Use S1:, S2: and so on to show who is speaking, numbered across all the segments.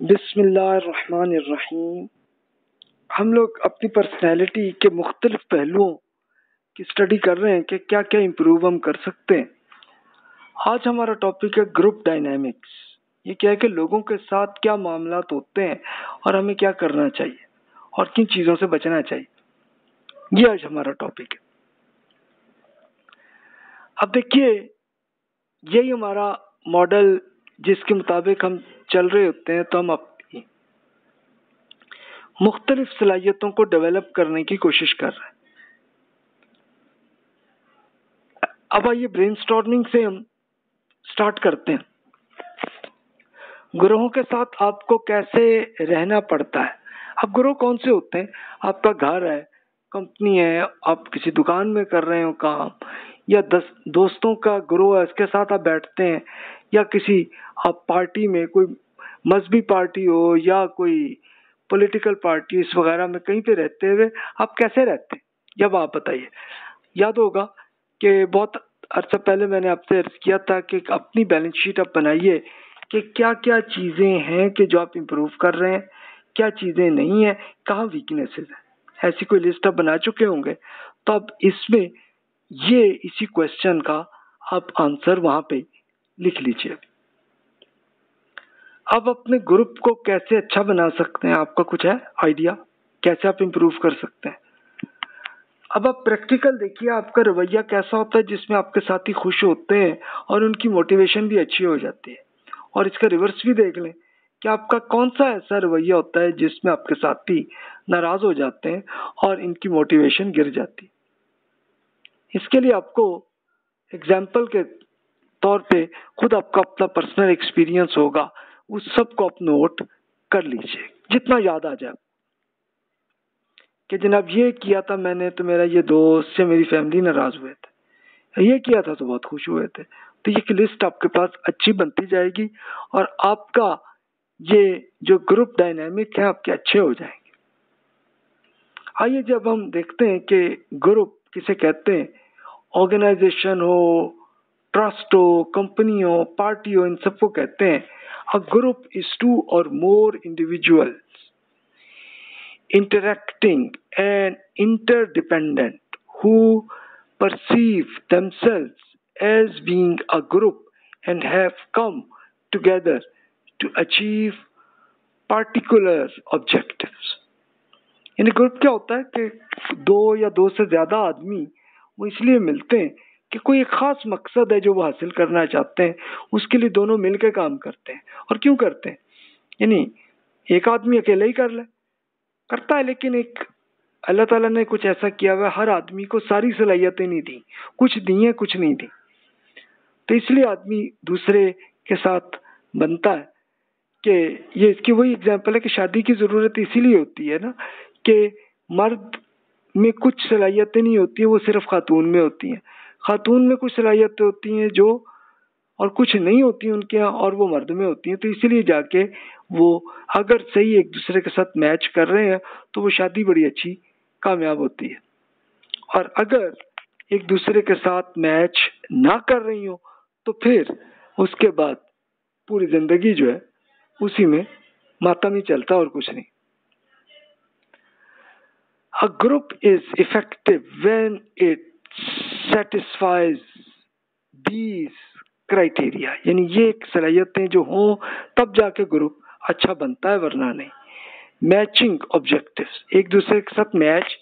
S1: बिस्मिल्लाहिर्रहमानिर्रहीम। हम लोग अपनी पर्सनैलिटी के मुख्तलिफ़ पहलुओं की स्टडी कर रहे हैं कि क्या क्या इम्प्रूव हम कर सकते हैं। आज हमारा टॉपिक है ग्रुप डायनामिक्स ये क्या है कि लोगों के साथ क्या मामला होते हैं और हमें क्या करना चाहिए और किन चीज़ों से बचना चाहिए। ये आज हमारा टॉपिक है। अब देखिए, यही हमारा मॉडल जिसके मुताबिक हम चल रहे होते हैं तो हम अपनी मुख्तलिफ़ सलाहियतों को डेवलप करने की कोशिश कर रहे हैं। अब आइए ब्रेन से हम स्टार्ट करते हैं। ग्रोहों के साथ आपको कैसे रहना पड़ता है? अब ग्रोह कौन से होते हैं? आपका घर है कंपनी है, आप किसी दुकान में कर रहे हो काम, या दस, दोस्तों का ग्रोह है, उसके साथ आप बैठते हैं या किसी, आप पार्टी में कोई मजहबी पार्टी हो या कोई पॉलिटिकल पार्टी इस वगैरह में कहीं पे रहते हुए आप कैसे रहते हैं? जब आप बताइए। याद होगा कि बहुत अर्सा पहले मैंने आपसे अर्ज़ किया था कि अपनी बैलेंस शीट आप बनाइए कि क्या क्या चीज़ें हैं कि जो आप इम्प्रूव कर रहे हैं, क्या चीज़ें नहीं हैं, कहाँ वीकनेसेस हैं? ऐसी कोई लिस्ट आप बना चुके होंगे तो अब इसमें ये, इसी क्वेश्चन का आप आंसर वहाँ पे लिख लीजिए। अब अपने ग्रुप को कैसे अच्छा बना सकते हैं? आपका कुछ है? आइडिया? कैसे आप इम्प्रूव कर सकते हैं? अब आप प्रैक्टिकल देखिए, आपका रवैया कैसा होता है, जिसमें आपके साथी खुश होते हैं और उनकी मोटिवेशन भी अच्छी हो जाती है। और इसका रिवर्स भी देख लें कि आपका कौन सा ऐसा रवैया होता है, जिसमें आपके साथी नाराज़ हो जाते हैं और इनकी मोटिवेशन गिर जाती है। इसके लिए आपको एग्ज़ाम्पल के तौर पे खुद आपका अपना पर्सनल एक्सपीरियंस होगा, उस सबको आप नोट कर लीजिए, जितना याद आ जाए। कि जनाब ये किया था मैंने तो मेरा ये दोस्त से मेरी फैमिली नाराज़ हुए थे। ये किया था तो बहुत खुश हुए थे। तो ये लिस्ट आपके पास अच्छी बनती जाएगी और आपका ये जो ग्रुप डायनामिक है आपके अच्छे हो जाएँगे। आइए जब हम देखते हैं कि ग्रुप किसे कहते हैं ऑर्गेनाइजेशन हो ट्रस्ट, कंपनियों, पार्टियों, इन सबको कहते हैं। अ ग्रुप इज़ टू और more individual interacting and interdependent who perceive themselves as being a group and have come together to achieve particular objective यानी ग्रुप क्या होता है कि दो या दो से ज़्यादा आदमी वो इसलिए मिलते हैं कि कोई एक खास मकसद है जो वो हासिल करना चाहते हैं, उसके लिए दोनों मिलकर काम करते हैं। और क्यों करते हैं? यानी एक आदमी अकेले ही कर ले, करता है, लेकिन एक अल्लाह ताला ने कुछ ऐसा किया हुआ, हर आदमी को सारी सलाहियतें नहीं दी, कुछ दी हैं, कुछ नहीं दी। तो इसलिए आदमी दूसरे के साथ बनता है कि ये इसकी वही एग्ज़ाम्पल है कि शादी की ज़रूरत इसीलिए होती है ना कि मर्द में कुछ सलाहियतें नहीं होती हैं वो सिर्फ़ खातून में होती हैं। खातून में कुछ सलाहियतें होती हैं जो और कुछ नहीं होती उनके यहाँ, और वो मर्द में होती हैं। तो इसीलिए जाके वो अगर सही एक दूसरे के साथ मैच कर रहे हैं तो वो शादी बड़ी अच्छी, कामयाब होती है। और अगर एक दूसरे के साथ मैच ना कर रही हो तो फिर उसके बाद पूरी ज़िंदगी जो है, उसी में मातम ही चलता और कुछ नहीं। A group is effective when it satisfies these criteria यानी ये सलाहियतें जो हों, तब जाके ग्रुप अच्छा बनता है, वरना नहीं। मैचिंग ऑब्जेक्टिव्स एक दूसरे के साथ मैच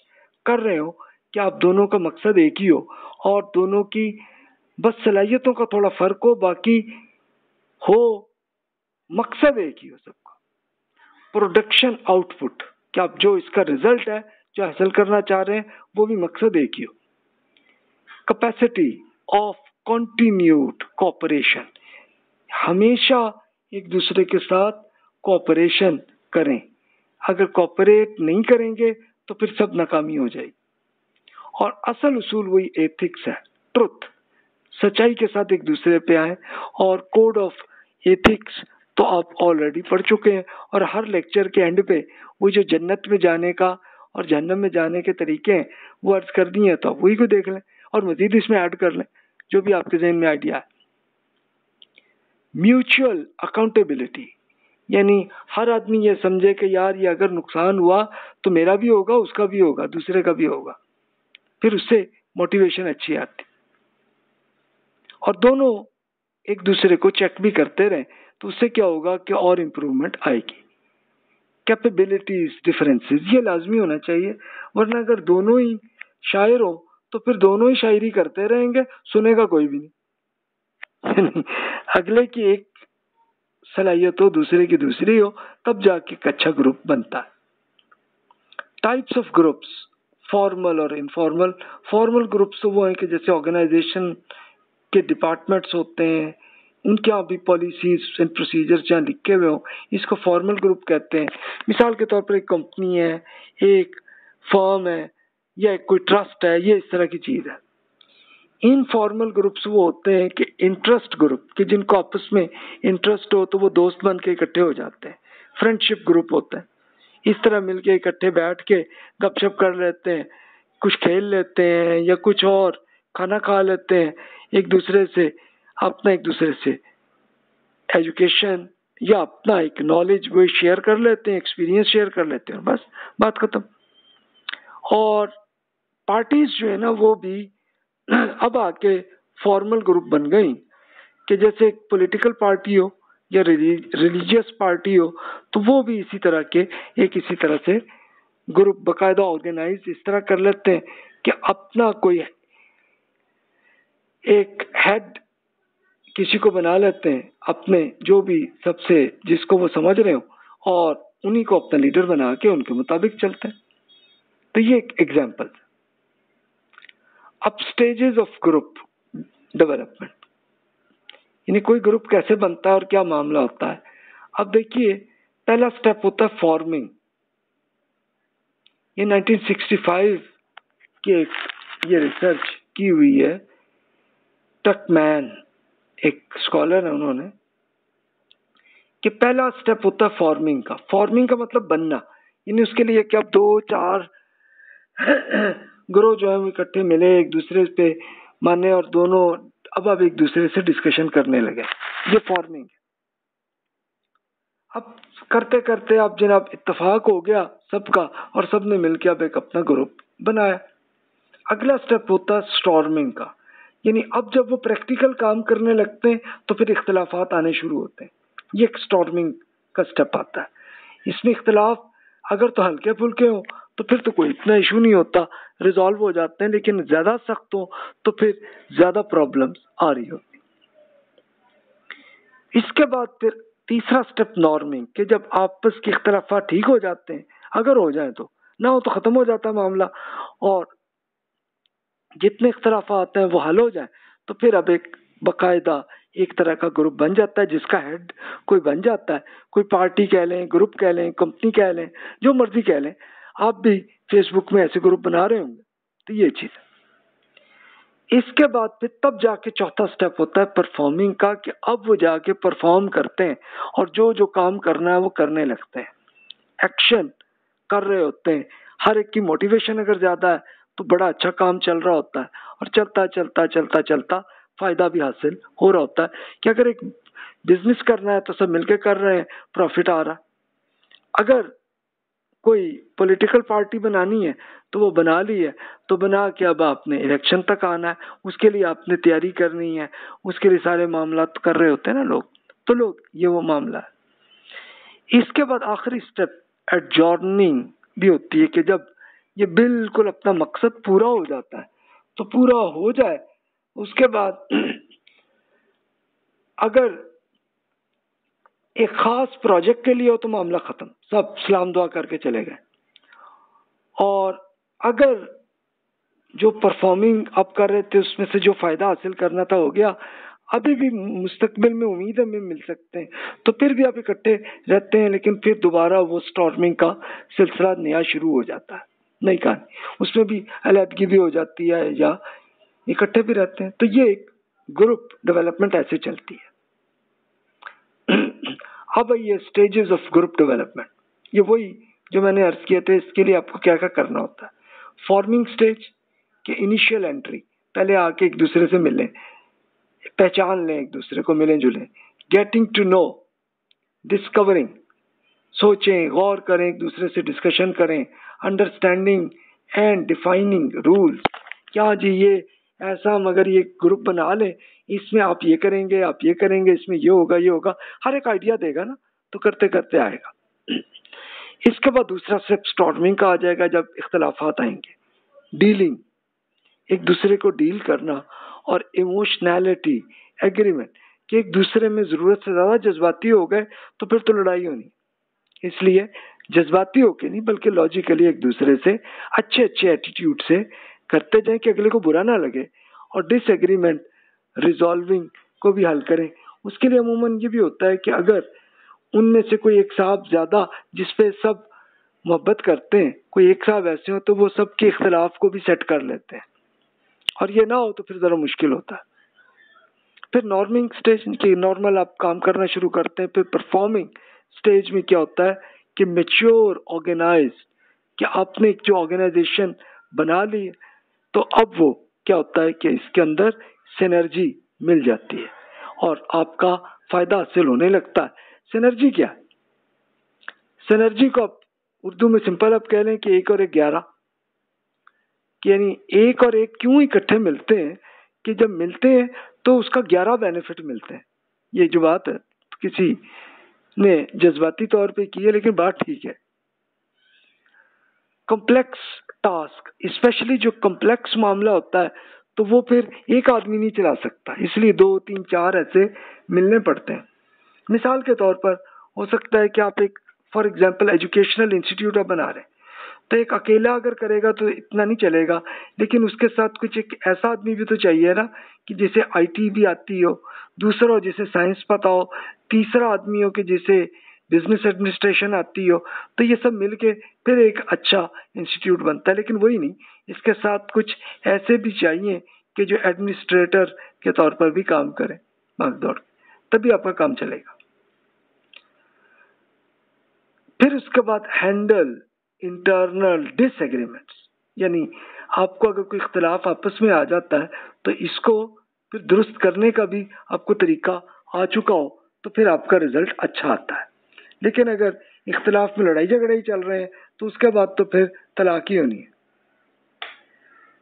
S1: कर रहे हो कि आप दोनों का मकसद एक ही हो? और दोनों की बस सलाहियतों का थोड़ा फ़र्क हो, बाकी हो, मकसद एक ही हो सबका। प्रोडक्शन आउटपुट कि आप जो इसका रिज़ल्ट है, जो हासिल करना चाह रहे हैं, वो भी मकसद एक ही हो। कैपेसिटी ऑफ़ कॉन्टिन्यूड कॉपरेशन हमेशा एक दूसरे के साथ कॉपरेशन करें। अगर कॉपरेट नहीं करेंगे तो फिर सब नाकामी हो जाएगी। और असल उसूल वही एथिक्स है। ट्रुथ सच्चाई के साथ एक दूसरे पे आए और कोड ऑफ़ एथिक्स तो आप ऑलरेडी पढ़ चुके हैं और हर लेक्चर के एंड पे वो जो जन्नत में जाने का और जन्नत में जाने के तरीके हैं, वो अर्ज़ कर दिए तो आप वही को देख लें। और मजीद इसमें ऐड कर लें, जो भी आपके जहन में आइडिया है। म्यूचुअल अकाउंटेबिलिटी यानी हर आदमी ये समझे कि यार ये अगर नुकसान हुआ तो मेरा भी होगा, उसका भी होगा, दूसरे का भी होगा। फिर उससे मोटिवेशन अच्छी आती। और दोनों एक दूसरे को चेक भी करते रहे तो उससे क्या होगा कि और इम्प्रूवमेंट आएगी। कैपेबिलिटीज डिफरेंसेस ये लाजमी होना चाहिए, वरना अगर दोनों ही शायर तो फिर दोनों ही शायरी करते रहेंगे, सुनेगा कोई भी नहीं। अगले की एक सलाहियत हो, दूसरे की दूसरी हो, तब जाके एक अच्छा ग्रुप बनता है। टाइप्स ऑफ़ ग्रुप्स फॉर्मल और इनफॉर्मल फॉर्मल ग्रुप्स तो वो हैं कि जैसे ऑर्गेनाइजेशन के डिपार्टमेंट्स होते हैं, उनके यहाँ भी पॉलिसीज़ एंड प्रोसीजर्स जहाँ लिखे हुए हो, इसको फॉर्मल ग्रुप कहते हैं। मिसाल के तौर पर एक कंपनी है, एक फर्म है या कोई ट्रस्ट है, ये इस तरह की चीज़ है। इनफॉर्मल ग्रुप्स वो होते हैं कि इंटरेस्ट ग्रुप कि जिनको आपस में इंटरेस्ट हो तो वो दोस्त बन के इकट्ठे हो जाते हैं। फ्रेंडशिप ग्रुप होते हैं। इस तरह मिलके इकट्ठे बैठ के गपशप कर लेते हैं, कुछ खेल लेते हैं या कुछ और खाना खा लेते हैं, एक दूसरे से, अपना एक दूसरे से। एजुकेशन या अपना एक नॉलेज वो शेयर कर लेते हैं एक्सपीरियंस शेयर कर लेते हैं, बस, बात खत्म। और पार्टीज़ जो है ना, वो भी अब आके फॉर्मल ग्रुप बन गई कि जैसे एक पॉलिटिकल पार्टी हो या रिलीजियस पार्टी हो तो वो भी इसी तरह के एक इसी तरह से ग्रुप बकायदा ऑर्गेनाइज इस तरह कर लेते हैं कि अपना कोई एक हेड किसी को बना लेते हैं, अपने जो भी सबसे जिसको वो समझ रहे हो और उन्हीं को अपना लीडर बना के उनके मुताबिक चलते हैं। तो ये एक एग्ज़ाम्पल अब स्टेजेस ऑफ़ ग्रुप डेवलपमेंट यानी कोई ग्रुप कैसे बनता है और क्या मामला होता है? अब देखिए, पहला स्टेप होता है फॉर्मिंग ये 1965 की ये रिसर्च की हुई है. टकमैन एक स्कॉलर है उन्होंने, कि पहला स्टेप होता है फॉर्मिंग का. फॉर्मिंग का मतलब बनना. यानी उसके लिए क्या, दो, चार ग्रोह जो है वो इकट्ठे मिले एक दूसरे पे माने और दोनों अब अब एक दूसरे से डिस्कशन करने लगे। ये फॉर्मिंग अब करते करते अब जनाब इत्तेफाक हो गया सबका और सबने मिलकर अब एक अपना ग्रुप बनाया। अगला स्टेप होता है स्टॉर्मिंग का। यानी अब जब वो प्रैक्टिकल काम करने लगते हैं तो फिर इख्तलाफात आने शुरू होते हैं। ये एक स्टॉर्मिंग का स्टेप आता है। इसमें इख्तलाफ अगर तो हल्के फुल्के हो तो फिर तो कोई इतना इशू नहीं होता। रिजॉल्व हो जाते हैं, लेकिन ज़्यादा सख्त हो तो फिर ज़्यादा प्रॉब्लम्स आ रही होती। इसके बाद फिर तीसरा स्टेप नॉर्मिंग कि जब आपस के इख्तलाफा ठीक हो जाते हैं, अगर हो जाए तो। ना हो तो खत्म हो जाता मामला, और जितने इख्तलाफा आते हैं, वो हल हो जाए। तो फिर अब एक बाकायदा एक तरह का ग्रुप बन जाता है, जिसका हेड कोई बन जाता है। कोई पार्टी कह लें ग्रुप कह लें कंपनी कह लें, जो मर्ज़ी कह लें। आप भी फेसबुक में ऐसे ग्रुप बना रहे होंगे तो ये चीज़ है। इसके बाद फिर तब जाके चौथा स्टेप होता है परफॉर्मिंग का, कि अब वो जाके परफॉर्म करते हैं और जो जो काम करना है वो करने लगते हैं। एक्शन कर रहे होते हैं। हर एक की मोटिवेशन अगर ज़्यादा है तो बड़ा अच्छा काम चल रहा होता है और चलता चलता चलता चलता फ़ायदा भी हासिल हो रहा होता है कि अगर एक बिज़नेस करना है तो सब मिलके कर रहे हैं प्रॉफिट आ रहा अगर कोई पॉलिटिकल पार्टी बनानी है तो वो बना ली है। तो बना के अब आपने इलेक्शन तक आना है। उसके लिए आपने तैयारी करनी है। उसके लिए सारे मामला तो कर रहे होते हैं ना लोग। तो लोग, ये वो मामला है। इसके बाद आखिरी स्टेप एडजॉर्निंग भी होती है कि जब ये बिल्कुल अपना मकसद पूरा हो जाता है तो पूरा हो जाए, उसके बाद अगर एक खास प्रोजेक्ट के लिए हो तो मामला खत्म। सब सलाम दुआ करके चले गए। और अगर जो परफॉर्मिंग आप कर रहे थे, उसमें से जो फ़ायदा हासिल करना था, हो गया। अभी भी मुस्तकबिल में उम्मीद हमें मिल सकते हैं। तो फिर भी आप इकट्ठे रहते हैं, लेकिन फिर दोबारा वो स्टॉर्मिंग का सिलसिला नया शुरू हो जाता है। नई कहानी उसमें भी अलहदगी भी हो जाती है या इकट्ठे भी रहते हैं। तो ये एक ग्रुप डेवलपमेंट ऐसे चलती है। अब ये स्टेजेस ऑफ़ ग्रुप डेवलपमेंट ये वही जो मैंने अर्ज़ किया था, इसके लिए आपको क्या क्या करना होता है? फॉर्मिंग स्टेज के इनिशियल एंट्री पहले आके एक दूसरे से मिलें, पहचान लें, एक दूसरे को मिलें, जुलें। गेटिंग टू नो डिस्कवरिंग सोचें, गौर करें, एक दूसरे से डिस्कशन करें अंडरस्टैंडिंग एंड डिफाइनिंग रूल्स क्या जी ये ऐसा मगर ये ग्रुप बना लें इसमें आप ये करेंगे, आप ये करेंगे, इसमें ये होगा ये होगा। हर एक आइडिया देगा ना तो करते करते आएगा। इसके बाद दूसरा स्टेप स्टॉर्मिंग का आ जाएगा जब इख्तलाफात आएँगे। डीलिंग एक दूसरे को डील करना और इमोशनैलिटी एग्रीमेंट कि एक दूसरे में ज़रूरत से ज़्यादा जज्बाती हो गए तो फिर तो लड़ाई होनी। इसलिए जज्बाती होके नहीं, बल्कि लॉजिकली एक दूसरे से अच्छे अच्छे एटीट्यूड से करते जाएँ कि अगले को बुरा ना लगे। और डिसएग्रीमेंट रिजॉल्विंग को भी हल करें। उसके लिए अमूमन ये भी होता है कि अगर उनमें से कोई एक साहब ज़्यादा जिसपे सब मोहब्बत करते हैं, कोई एक साहब ऐसे हो तो वो सबके इख्तलाफ को भी सेट कर लेते हैं। और ये ना हो तो फिर ज़रा मुश्किल होता है। फिर नॉर्मिंग स्टेज की नॉर्मल आप काम करना शुरू करते हैं, फिर परफॉर्मिंग स्टेज में क्या होता है कि मेच्योर ऑर्गेनाइज कि आपने जो ऑर्गेनाइजेशन बना ली तो अब वो क्या होता है कि इसके अंदर सिनर्जी मिल जाती है। और आपका फ़ायदा हासिल होने लगता है। सिनर्जी क्या? है सिनर्जी को उर्दू में सिंपल आप कह लें कि एक और एक ग्यारह। यानी एक और एक क्यों इकट्ठे मिलते हैं कि जब मिलते हैं तो उसका ग्यारह बेनिफिट मिलते हैं। ये जो बात है, किसी ने जज्बाती तौर पे की है, लेकिन बात ठीक है। कॉम्प्लेक्स टास्क स्पेशली जो कॉम्प्लेक्स मामला होता है तो वो फिर एक आदमी नहीं चला सकता। इसलिए दो, तीन, चार ऐसे मिलने पड़ते हैं। मिसाल के तौर पर हो सकता है कि आप एक फॉर एग्ज़ाम्पल एजुकेशनल इंस्टीट्यूट आप बना रहे हैं। तो एक अकेला अगर करेगा तो इतना नहीं चलेगा, लेकिन उसके साथ कुछ एक ऐसा आदमी भी तो चाहिए ना कि जिसे आईटी भी आती हो, दूसरा हो जिसे साइंस पता हो, तीसरा आदमी हो कि जिसे बिज़नेस एडमिनिस्ट्रेशन आती हो तो ये सब मिलके फिर एक अच्छा इंस्टीट्यूट बनता है। लेकिन वही नहीं, इसके साथ कुछ ऐसे भी चाहिए कि जो एडमिनिस्ट्रेटर के तौर पर भी काम करें भाग दौड़। तभी आपका काम चलेगा। फिर उसके बाद हैंडल इंटरनल डिसएग्रीमेंट्स यानी आपको अगर कोई इख्तलाफ आपस में आ जाता है तो इसको फिर दुरुस्त करने का भी आपको तरीका आ चुका हो तो फिर आपका रिज़ल्ट अच्छा आता है। लेकिन अगर इख्तलाफ में लड़ाई झगड़े ही चल रहे हैं तो उसके बाद तो फिर तलाक ही होनी है।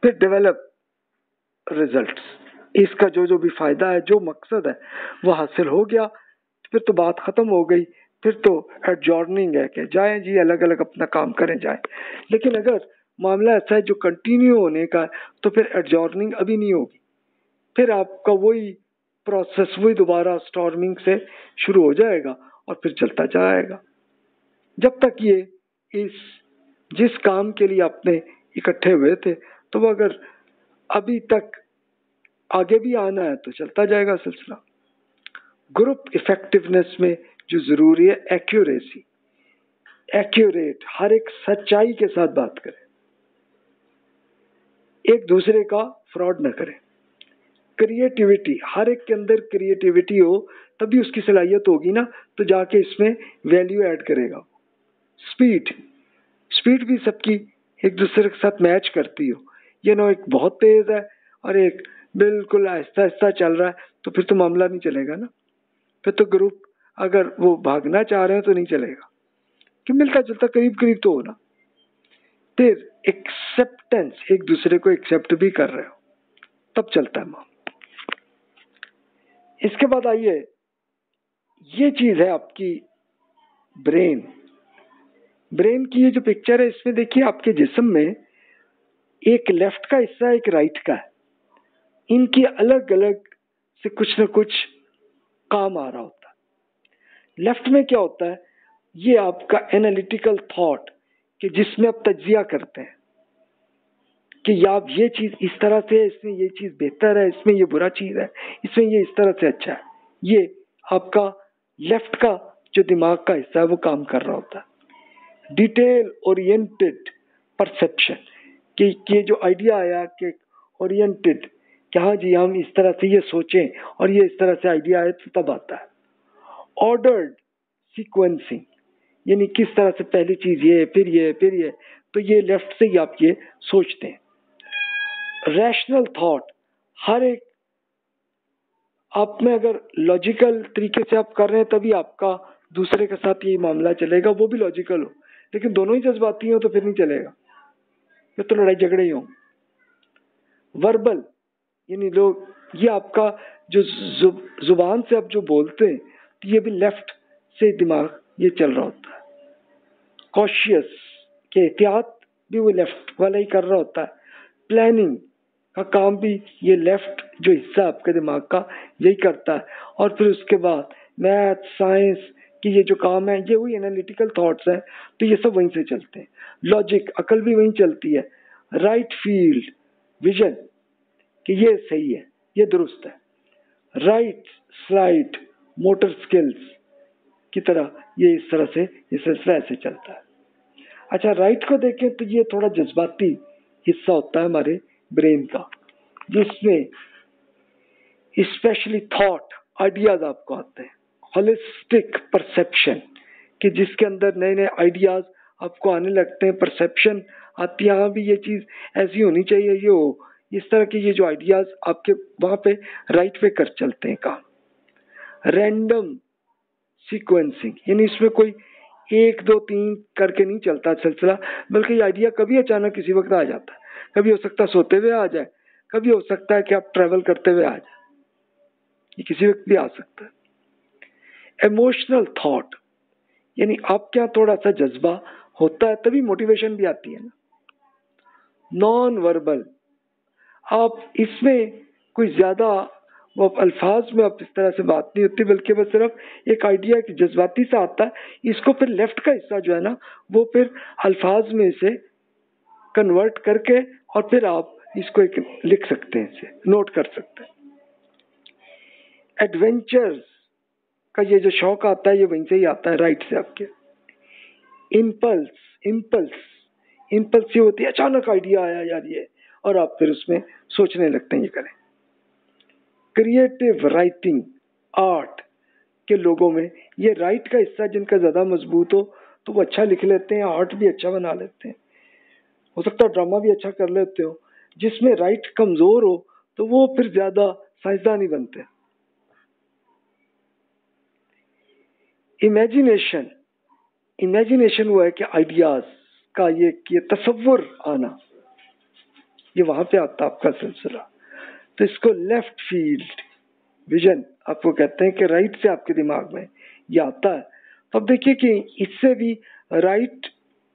S1: फिर डेवलप रिज़ल्ट इसका जो जो भी फ़ायदा है, जो मकसद है, वो हासिल हो गया। फिर तो बात खत्म हो गई। फिर तो एडजॉर्निंग है कि जाएँ जी अलग अलग अपना काम करें, जाएँ। लेकिन अगर मामला ऐसा है जो कंटिन्यू होने का है तो फिर एडजॉर्निंग अभी नहीं होगी। फिर आपका वही प्रोसेस वही दोबारा स्टॉर्मिंग से शुरू हो जाएगा। और फिर चलता जाएगा। जब तक ये इस, जिस काम के लिए आपने इकट्ठे हुए थे तो वो अगर अभी तक आगे भी आना है तो चलता जाएगा सिलसिला। ग्रुप इफेक्टिवनेस में जो ज़रूरी है, एक्यूरेसी। एक्यूरेट, हर एक सच्चाई के साथ बात करें। एक दूसरे का फ्रॉड ना करें। क्रिएटिविटी, हर एक के अंदर क्रिएटिविटी हो तभी उसकी सलाहियत होगी ना तो जाके इसमें वैल्यू ऐड करेगा। स्पीड स्पीड भी सबकी एक दूसरे के साथ मैच करती हो। ये ना एक बहुत तेज है और एक बिल्कुल आहिस्ता आहिस्ता चल रहा है तो फिर तो मामला नहीं चलेगा ना। फिर तो ग्रुप अगर वो भागना चाह रहे हैं तो नहीं चलेगा। कि मिलता जुलता करीब करीब तो हो ना। फिर एक्सेप्टेंस एक दूसरे को एक्सेप्ट भी कर रहे हो। तब चलता है मामला। इसके बाद आइए ये चीज़ है आपकी ब्रेन। ब्रेन की ये जो पिक्चर है, इसमें देखिए आपके जिस्म में एक लेफ़्ट का हिस्सा, एक राइट का है। इनकी अलग अलग से कुछ ना कुछ काम आ रहा होता है। लेफ़्ट में क्या होता है? ये आपका एनालिटिकल थॉट कि जिसमें आप तजिया करते हैं कि आप ये चीज़ इस तरह से है, इसमें ये चीज़ बेहतर है, इसमें ये बुरा चीज़ है, इसमें ये इस तरह से अच्छा है। ये आपका लेफ़्ट का जो दिमाग का हिस्सा है, वो काम कर रहा होता है। डिटेल ओरिएंटेड परसेप्शन कि ये जो आइडिया आया कि ओरिएंटेड कि हाँ जी, हम इस तरह से ये सोचें और ये इस तरह से आइडिया आए तो तब आता है। ऑर्डर्ड सीक्वेंसिंग यानी किस तरह से पहली चीज़ ये, फिर ये फिर ये तो ये लेफ़्ट से ही आप ये सोचते हैं। रैशनल थॉट हर एक आप में अगर लॉजिकल तरीके से आप कर रहे हैं, तभी आपका दूसरे के साथ ये मामला चलेगा, वो भी लॉजिकल हो। लेकिन दोनों ही जज्बाती हो तो फिर नहीं चलेगा। फिर तो लड़ाई झगड़े ही हो। वर्बल यानी लोग, ये आपका जो ज़ुबान से आप जो बोलते हैं तो ये भी लेफ़्ट से दिमाग ये चल रहा होता है। कॉशियस के एहतियात भी वो लेफ़्ट वाला ही कर रहा होता है। प्लानिंग का काम भी ये लेफ़्ट जो हिस्सा है आपके दिमाग का, यही करता है। और फिर उसके बाद मैथ साइंस की ये जो काम है, ये वही एनालिटिकल थॉट्स हैं तो ये सब वहीं से चलते हैं। लॉजिक अकल भी वहीं चलती है। राइट फ़ील्ड विजन कि ये सही है, ये दुरुस्त है। राइट स्लाइड मोटर स्किल्स की तरह ये इस तरह से ये सिलसिला ऐसे चलता है। अच्छा राइट को देखें तो ये थोड़ा जज्बाती हिस्सा होता है हमारे ब्रेन का, जिसमें स्पेशली थॉट आइडियाज़ आपको आते हैं। होलिस्टिक परसेप्शन कि जिसके अंदर नए नए आइडियाज़ आपको आने लगते हैं परसेप्शन आती है हाँ भी ये चीज़ ऐसी होनी चाहिए, ये हो। इस तरह के ये जो आइडियाज़ आपके वहाँ पे राइट पे कर चलते हैं काम। रैंडम सीक्वेंसिंग यानी इसमें कोई एक, दो, तीन करके नहीं चलता सिलसिला, बल्कि ये आइडिया कभी अचानक किसी वक्त आ जाता है। कभी हो सकता है सोते हुए आ जाए, कभी हो सकता है कि आप ट्रेवल करते हुए आ जाए। ये किसी वक्त भी आ सकता है। इमोशनल थॉट यानी आपके यहाँ थोड़ा सा जज्बा होता है तभी मोटिवेशन भी आती है ना। नॉन वर्बल आप इसमें कोई ज़्यादा, वो अल्फाज में अब इस तरह से बात नहीं होती, बल्कि बस सिर्फ़ एक आइडिया जज्बाती से आता है, इसको फिर लेफ़्ट का हिस्सा जो है ना, वो फिर अल्फाज में इसे कन्वर्ट करके और फिर आप इसको एक लिख सकते हैं इसे नोट कर सकते हैं। एडवेंचर्स का ये जो शौक आता है, ये वहीं से ही आता है राइट से आपके। इम्पल्स इम्पल्स इम्पल्स ये होती है, अचानक आइडिया आया यार ये, और आप फिर उसमें सोचने लगते हैं, ये करें। क्रिएटिव राइटिंग आर्ट के लोगों में ये राइट का हिस्सा जिनका ज़्यादा मज़बूत हो तो वो अच्छा लिख लेते हैं आर्ट भी अच्छा बना लेते हैं। हो सकता है ड्रामा भी अच्छा कर लेते हो, जिसमें राइट कमज़ोर हो तो वो फिर ज़्यादा साइंसदान ही बनते हैं। इमेजिनेशन इमेजिनेशन वो है कि आइडियाज़ का ये ये तस्वुर आना। ये वहाँ पे आता आपका सिलसिला। तो इसको लेफ़्ट फ़ील्ड विजन आपको कहते हैं कि राइट से आपके दिमाग में ये आता है। तो अब देखिए कि इससे भी राइट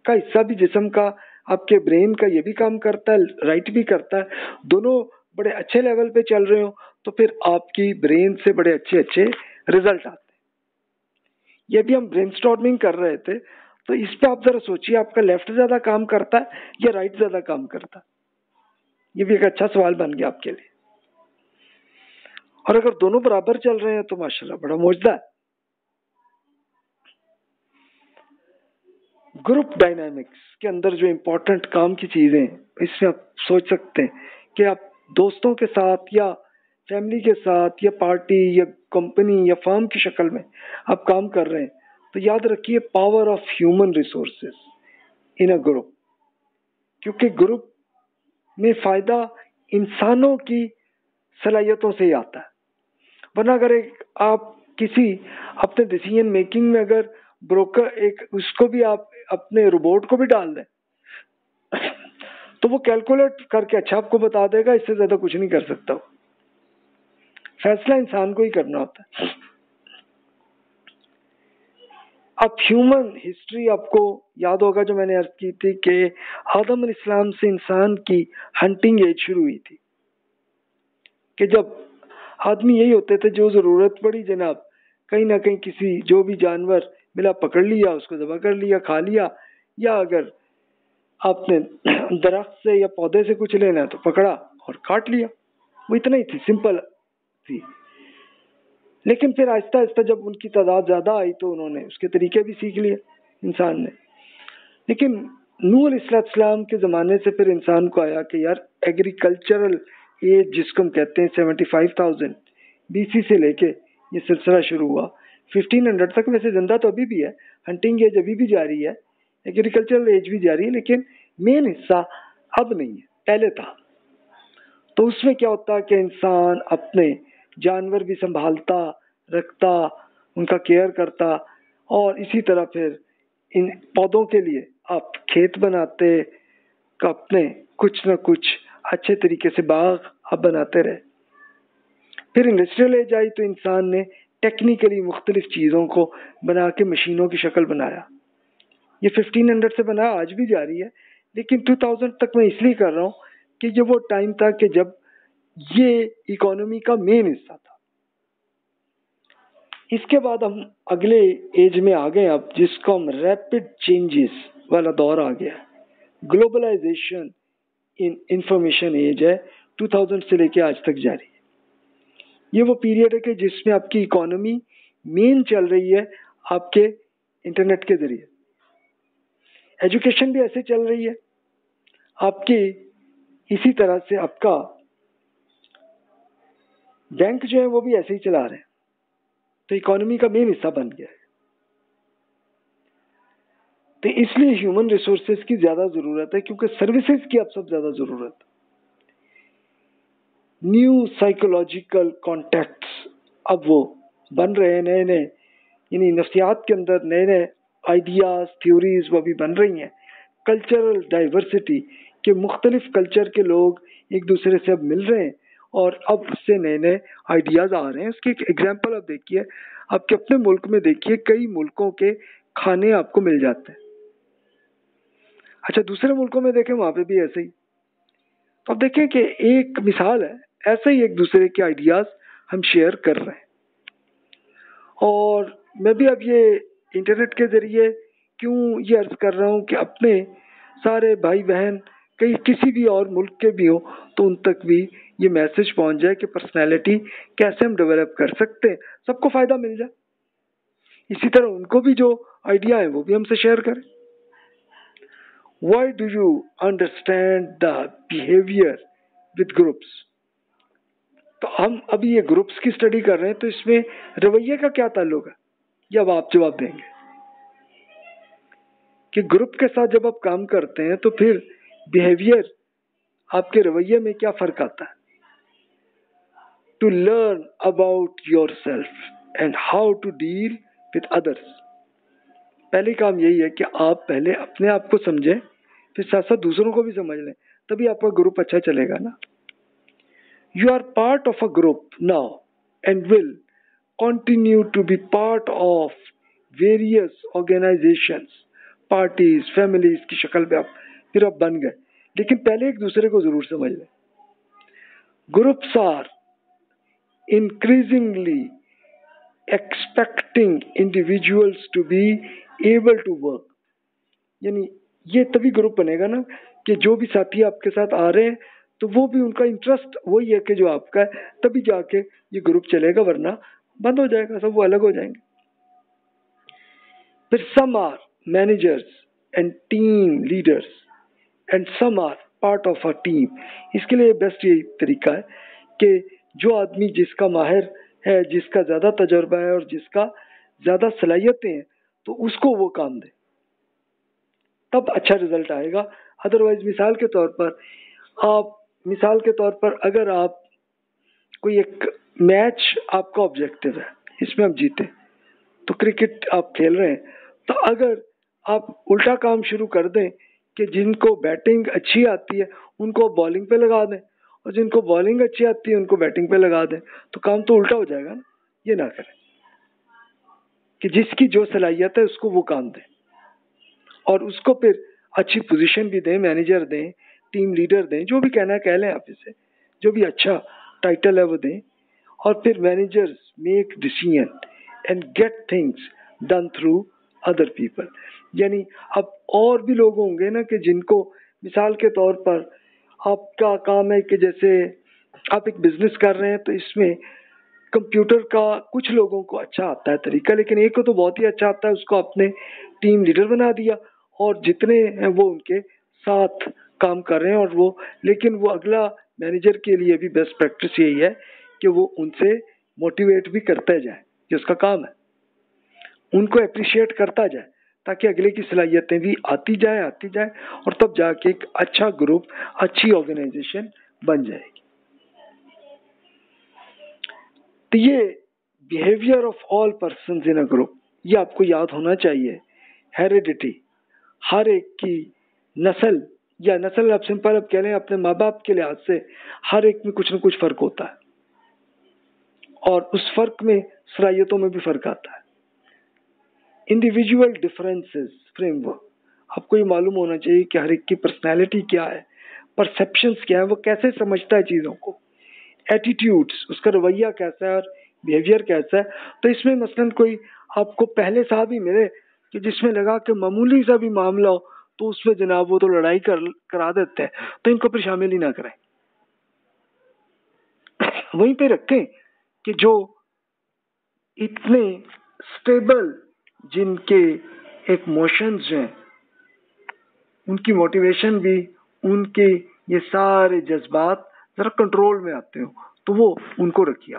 S1: का हिस्सा भी जिसम का आपके ब्रेन का ये भी काम करता है, राइट भी करता है। दोनों बड़े अच्छे लेवल पे चल रहे हो तो फिर आपकी ब्रेन से बड़े अच्छे अच्छे रिज़ल्ट आते हैं। ये भी हम ब्रेन कर रहे थे तो इस पे आप जरा सोचिए, आपका लेफ़्ट ज़्यादा काम करता है या राइट ज़्यादा काम करता है? ये भी एक अच्छा सवाल बन गया आपके लिए। और अगर दोनों बराबर चल रहे हैं तो माशाल्लाह बड़ा मौजदा है ग्रुप डायनामिक्स के अंदर जो इम्पोर्टेंट काम की चीज़ें, इसमें आप सोच सकते हैं कि आप दोस्तों के साथ या फैमिली के साथ या पार्टी या कंपनी या फर्म की शक्ल में आप काम कर रहे हैं तो याद रखिए power of human resources in a group क्योंकि ग्रुप में फ़ायदा इंसानों की सलाहियतों से ही आता है। वरना अगर एक आप किसी, अपने डिसीज़न मेकिंग में अगर ब्रोकर एक, उसको भी आप अपने रोबोट को भी डाल दें। तो वो कैलकुलेट करके अच्छा आपको बता देगा, इससे ज़्यादा कुछ नहीं कर सकता वो। फैसला इंसान को ही करना होता है। अब ह्यूमन हिस्ट्री आपको याद होगा जो मैंने अर्ज़ की थी कि आदम इस्लाम से इंसान की हंटिंग एज शुरू हुई थी। कि जब आदमी यही होते थे, जो ज़रूरत पड़ी जनाब, कहीं ना कहीं किसी, जो भी जानवर मिला, पकड़ लिया, उसको दबा कर लिया, खा लिया, या अगर आपने दरख्त से या पौधे से कुछ लेना है तो पकड़ा और काट लिया। वो इतना ही थी सिंपल थी। लेकिन फिर आहिस्ता आहिस्ता जब उनकी तादाद ज़्यादा आई तो उन्होंने उसके तरीके भी सीख लिए, इंसान ने। लेकिन नूर इस्लाम के ज़माने से फिर इंसान को आया कि यार एग्रीकल्चरल एज जिसको हम कहते हैं सेवेंटी फाइव थाउज़ेंड बी से लेके ये सिलसिला शुरू हुआ। फिफ्टीन हंड्रेड तक वैसे ज़िंदा तो अभी भी है हंटिंग एज अभी भी जारी है एग्रीकल्चरल एज भी जारी है, लेकिन मेन हिस्सा अब नहीं है, पहले था। तो उसमें क्या होता कि इंसान अपने जानवर भी संभालता, रखता, उनका केयर करता, और इसी तरह फिर इन पौधों के लिए आप खेत बनाते, अपने कुछ न कुछ अच्छे तरीके से बाग आप बनाते रहे। फिर इंडस्ट्रियल एज आई तो इंसान ने टेक्निकली मुख्तलिफ़ चीज़ों को बना के मशीनों की शक्ल बनाया। ये 1500 से बना, आज भी जारी है। लेकिन 2000 तक मैं इसलिए कर रहा हूँ कि ये वो टाइम था कि जब ये इकोनॉमी का मेन हिस्सा था। इसके बाद हम अगले एज में आ गए अब, जिसको हम रैपिड चेंजेस वाला दौर आ गया ग्लोबलाइजेशन इन इंफॉर्मेशन एज है 2000 से लेके आज तक जारी। ये वो पीरियड है कि जिसमें आपकी इकोनॉमी मेन चल रही है आपके इंटरनेट के ज़रिए। एजुकेशन भी ऐसे चल रही है। आपकी इसी तरह से आपका बैंक जो है वो भी ऐसे ही चला रहे हैं। तो इकोनॉमी का मेन हिस्सा बन गया है। तो इसलिए ह्यूमन रिसोर्सेज की ज़्यादा ज़रूरत है, क्योंकि सर्विसेज़ की अब सब ज़्यादा ज़रूरत न्यू साइकोलॉजिकल कॉन्टेक्ट अब वो बन रहे हैं नए नए यानी नफ्सियात के अंदर नए नए आइडियाज़ थ्योरीज वो भी बन रही हैं। कल्चरल डाइवर्सिटी के मुख्तलिफ़ कल्चर के लोग एक दूसरे से अब मिल रहे हैं और अब उससे नए नए आइडियाज़ आ रहे हैं। उसकी एक एग्ज़ाम्पल आप देखिए। आपके अपने मुल्क में देखिए, कई मुल्कों के खाने आपको मिल जाते हैं। अच्छा दूसरे मुल्कों में देखें, वहाँ पे भी ऐसे ही। तो अब देखें कि एक मिसाल है। ऐसे ही एक दूसरे के आइडियाज़ हम शेयर कर रहे हैं। और मैं भी अब ये इंटरनेट के ज़रिए क्यों ये अर्ज़ कर रहा हूँ कि अपने सारे भाई बहन कहीं किसी भी और मुल्क के भी हो तो उन तक भी ये मैसेज पहुँच जाए कि पर्सनैलिटी कैसे हम डेवलप कर सकते हैं। सबको फ़ायदा मिल जाए। इसी तरह उनको भी जो आइडिया है, वो भी हमसे शेयर करें। Why do you understand the behaviour with groups तो हम अभी ये ग्रुप्स की स्टडी कर रहे हैं तो इसमें रवैये का क्या ताल्लुक है? जब आप जवाब देंगे। कि ग्रुप के साथ जब आप काम करते हैं तो फिर बिहेवियर आपके रवैये में क्या फ़र्क आता है? To learn about yourself and how to deal with others पहले काम यही है कि आप पहले अपने आप को समझें, फिर साथ साथ दूसरों को भी समझ लें, तभी आपका ग्रुप अच्छा चलेगा ना। You are part of a group now and will continue to be part of various organizations, parties families की शक्ल पे आप फिर आप बन गए। लेकिन पहले एक दूसरे को ज़रूर समझ लें। Groups are increasingly expecting individuals to be able to work यानी ये तभी ग्रुप बनेगा ना कि जो भी साथी आपके साथ आ रहे हैं तो वो भी उनका इंटरेस्ट वही है कि जो आपका है, तभी जाके ये ग्रुप चलेगा, वरना बंद हो जाएगा, सब वो अलग हो जाएँगे। फिर some are managers and team leaders and some are part of a team इसके लिए बेस्ट यही तरीका है कि जो आदमी जिसका माहिर है, जिसका ज़्यादा तजर्बा है और जिसका ज़्यादा सलाहियतें हैं तो उसको वो काम दे। तब अच्छा रिज़ल्ट आएगा। अदरवाइज़ मिसाल के तौर पर आप मिसाल के तौर पर अगर आप कोई एक मैच आपका ऑब्जेक्टिव है, इसमें आप जीते तो क्रिकेट आप खेल रहे हैं तो अगर आप उल्टा काम शुरू कर दें कि जिनको बैटिंग अच्छी आती है, उनको बॉलिंग पे लगा दें, और जिनको बॉलिंग अच्छी आती है, उनको बैटिंग पे लगा दें तो काम तो उल्टा हो जाएगा ना, ये ना करें। कि जिसकी जो सलाहियत है, उसको वो काम दें, और उसको फिर अच्छी पोजीशन भी दें मैनेजर दें टीम लीडर दें, जो भी कहना है कह लें आप इसे, जो भी अच्छा टाइटल है वो दें, और फिर managers make decision and get things done through other people यानी अब और भी लोग होंगे ना कि जिनको, मिसाल के तौर पर आपका काम है कि जैसे आप एक बिज़नेस कर रहे हैं तो इसमें कंप्यूटर का कुछ लोगों को अच्छा आता है तरीका, लेकिन एक को तो बहुत ही अच्छा आता है, उसको आपने टीम लीडर बना दिया, और जितने हैं वो उनके साथ काम कर रहे हैं और वो, लेकिन वो अगला मैनेजर के लिए भी बेस्ट प्रैक्टिस यही है कि वो उनसे मोटिवेट भी करता जाए, ये उसका काम है। उनको अप्रिशिएट करता जाए, ताकि अगले की सलाहियतें भी आती जाए आती जाए, और तब जाके एक अच्छा ग्रुप अच्छी ऑर्गेनाइजेशन बन जाएगी। तो ये behaviour of all person in a group ये आपको याद होना चाहिए। हेरिडिटी हर एक की नस्ल या नस्ल आप सिंपल आप कह हैं अपने माँ बाप के लिहाज से हर एक में कुछ न कुछ फ़र्क होता है। और उस फ़र्क में सलाहियतों में भी फ़र्क आता है। इंडिविजुअल डिफरेंसेस फ्रेमवर्क आपको ये मालूम होना चाहिए कि हर एक की पर्सनैलिटी क्या है परसेप्शंस क्या है, वो कैसे समझता है चीज़ों को। एटीट्यूड्स उसका रवैया कैसा है और बिहेवियर कैसा है। तो इसमें मसलन कोई आपको पहले साहब ही मिले कि जिसमें लगा कि मामूली सा भी मामला हो तो उसमें जनाब वो तो लड़ाई कर, करा देते हैं। तो इनको फिर शामिल ही ना करें। वहीं पे रखें कि जो इतने स्टेबल जिनके एक मोशंस हैं, उनकी मोटिवेशन भी, उनके ये सारे जज्बात जरा कंट्रोल में आते हो तो वो उनको रखिए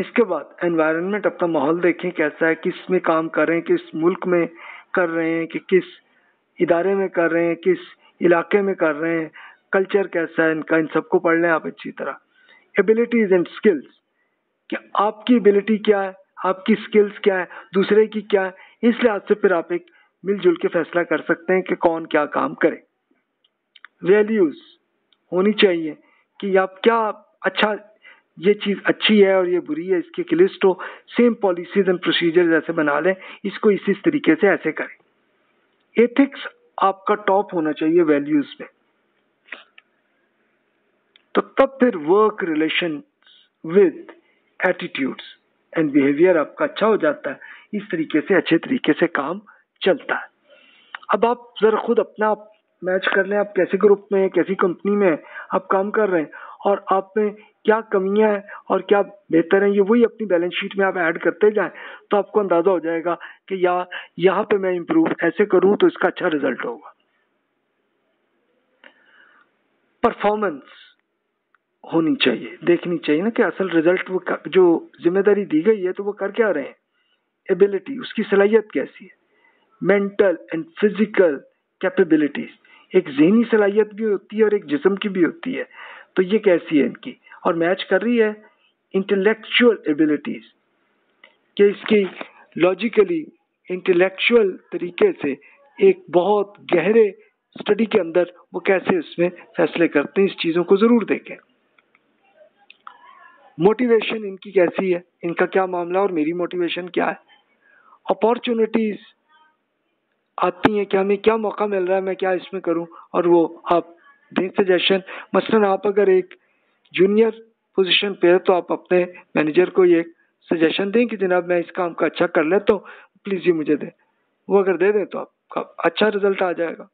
S1: इसके बाद एनवायरनमेंट अपना माहौल देखें, कैसा है, किसमें काम करें, किस मुल्क में कर रहे हैं कि किस इदारे में कर रहे हैं, किस इलाके में कर रहे हैं कल्चर कैसा है, इनका, इन सबको पढ़ लें आप अच्छी तरह। एबिलिटीज एंड स्किल्स कि आपकी एबिलिटी क्या है, आपकी स्किल्स क्या है, दूसरे की क्या है, इस लिहाज से फिर आप एक मिलजुल के फैसला कर सकते हैं कि कौन क्या काम करे। वैल्यूज़ होनी चाहिए कि आप क्या अच्छा ये चीज़ अच्छी है और ये बुरी है, इसकी लिस्ट हो। सेम पॉलिसीज़ एंड प्रोसीजर ऐसे बना लें, इसको इसी इस तरीके से ऐसे करें। एथिक्स आपका टॉप होना चाहिए वैल्यूज़ में। तो तब फिर work relation with attitudes and behaviour आपका अच्छा हो जाता है। इस तरीके से, अच्छे तरीके से काम चलता है। अब आप जरा खुद अपना मैच कर लें। आप कैसे ग्रुप में कैसी कंपनी में आप काम कर रहे हैं और आप में क्या कमियाँ हैं और क्या बेहतर है? ये वही अपनी बैलेंस शीट में आप ऐड करते जाएँ तो आपको अंदाज़ा हो जाएगा कि या, यहाँ पे मैं इम्प्रूव ऐसे करूँ तो इसका अच्छा रिज़ल्ट होगा। परफॉर्मेंस होनी चाहिए, देखनी चाहिए ना कि असल रिज़ल्ट वो जो ज़िम्मेदारी दी गई है तो वो कर क्या रहे हैं। एबिलिटी उसकी सलाहियत कैसी है? मेंटल एंड फ़िज़िकल कैपेबिलिटीज एक जहनी सलाहियत भी होती है और एक जिसम की भी होती है तो ये कैसी है इनकी? और मैच कर रही है इंटेलेक्चुअल एबिलिटीज कि इसकी लॉजिकली इंटेलेक्चुअल तरीके से एक बहुत गहरे स्टडी के अंदर वो कैसे उसमें फैसले करते हैं, इस चीज़ों को ज़रूर देखें। मोटिवेशन इनकी कैसी है? इनका क्या मामला और मेरी मोटिवेशन क्या है? अपॉर्चुनिटीज़ आती हैं कि हमें क्या मौका मिल रहा है, मैं क्या इसमें करूँ? और वो आप दें सजेशन, मसलन आप अगर एक जूनियर पोजीशन पे है तो आप अपने मैनेजर को ये सजेशन दें कि जनाब मैं इस काम का अच्छा कर लेता हूँ प्लीज़ ये मुझे दें। वो अगर दे दें तो आपका अच्छा रिज़ल्ट आ जाएगा।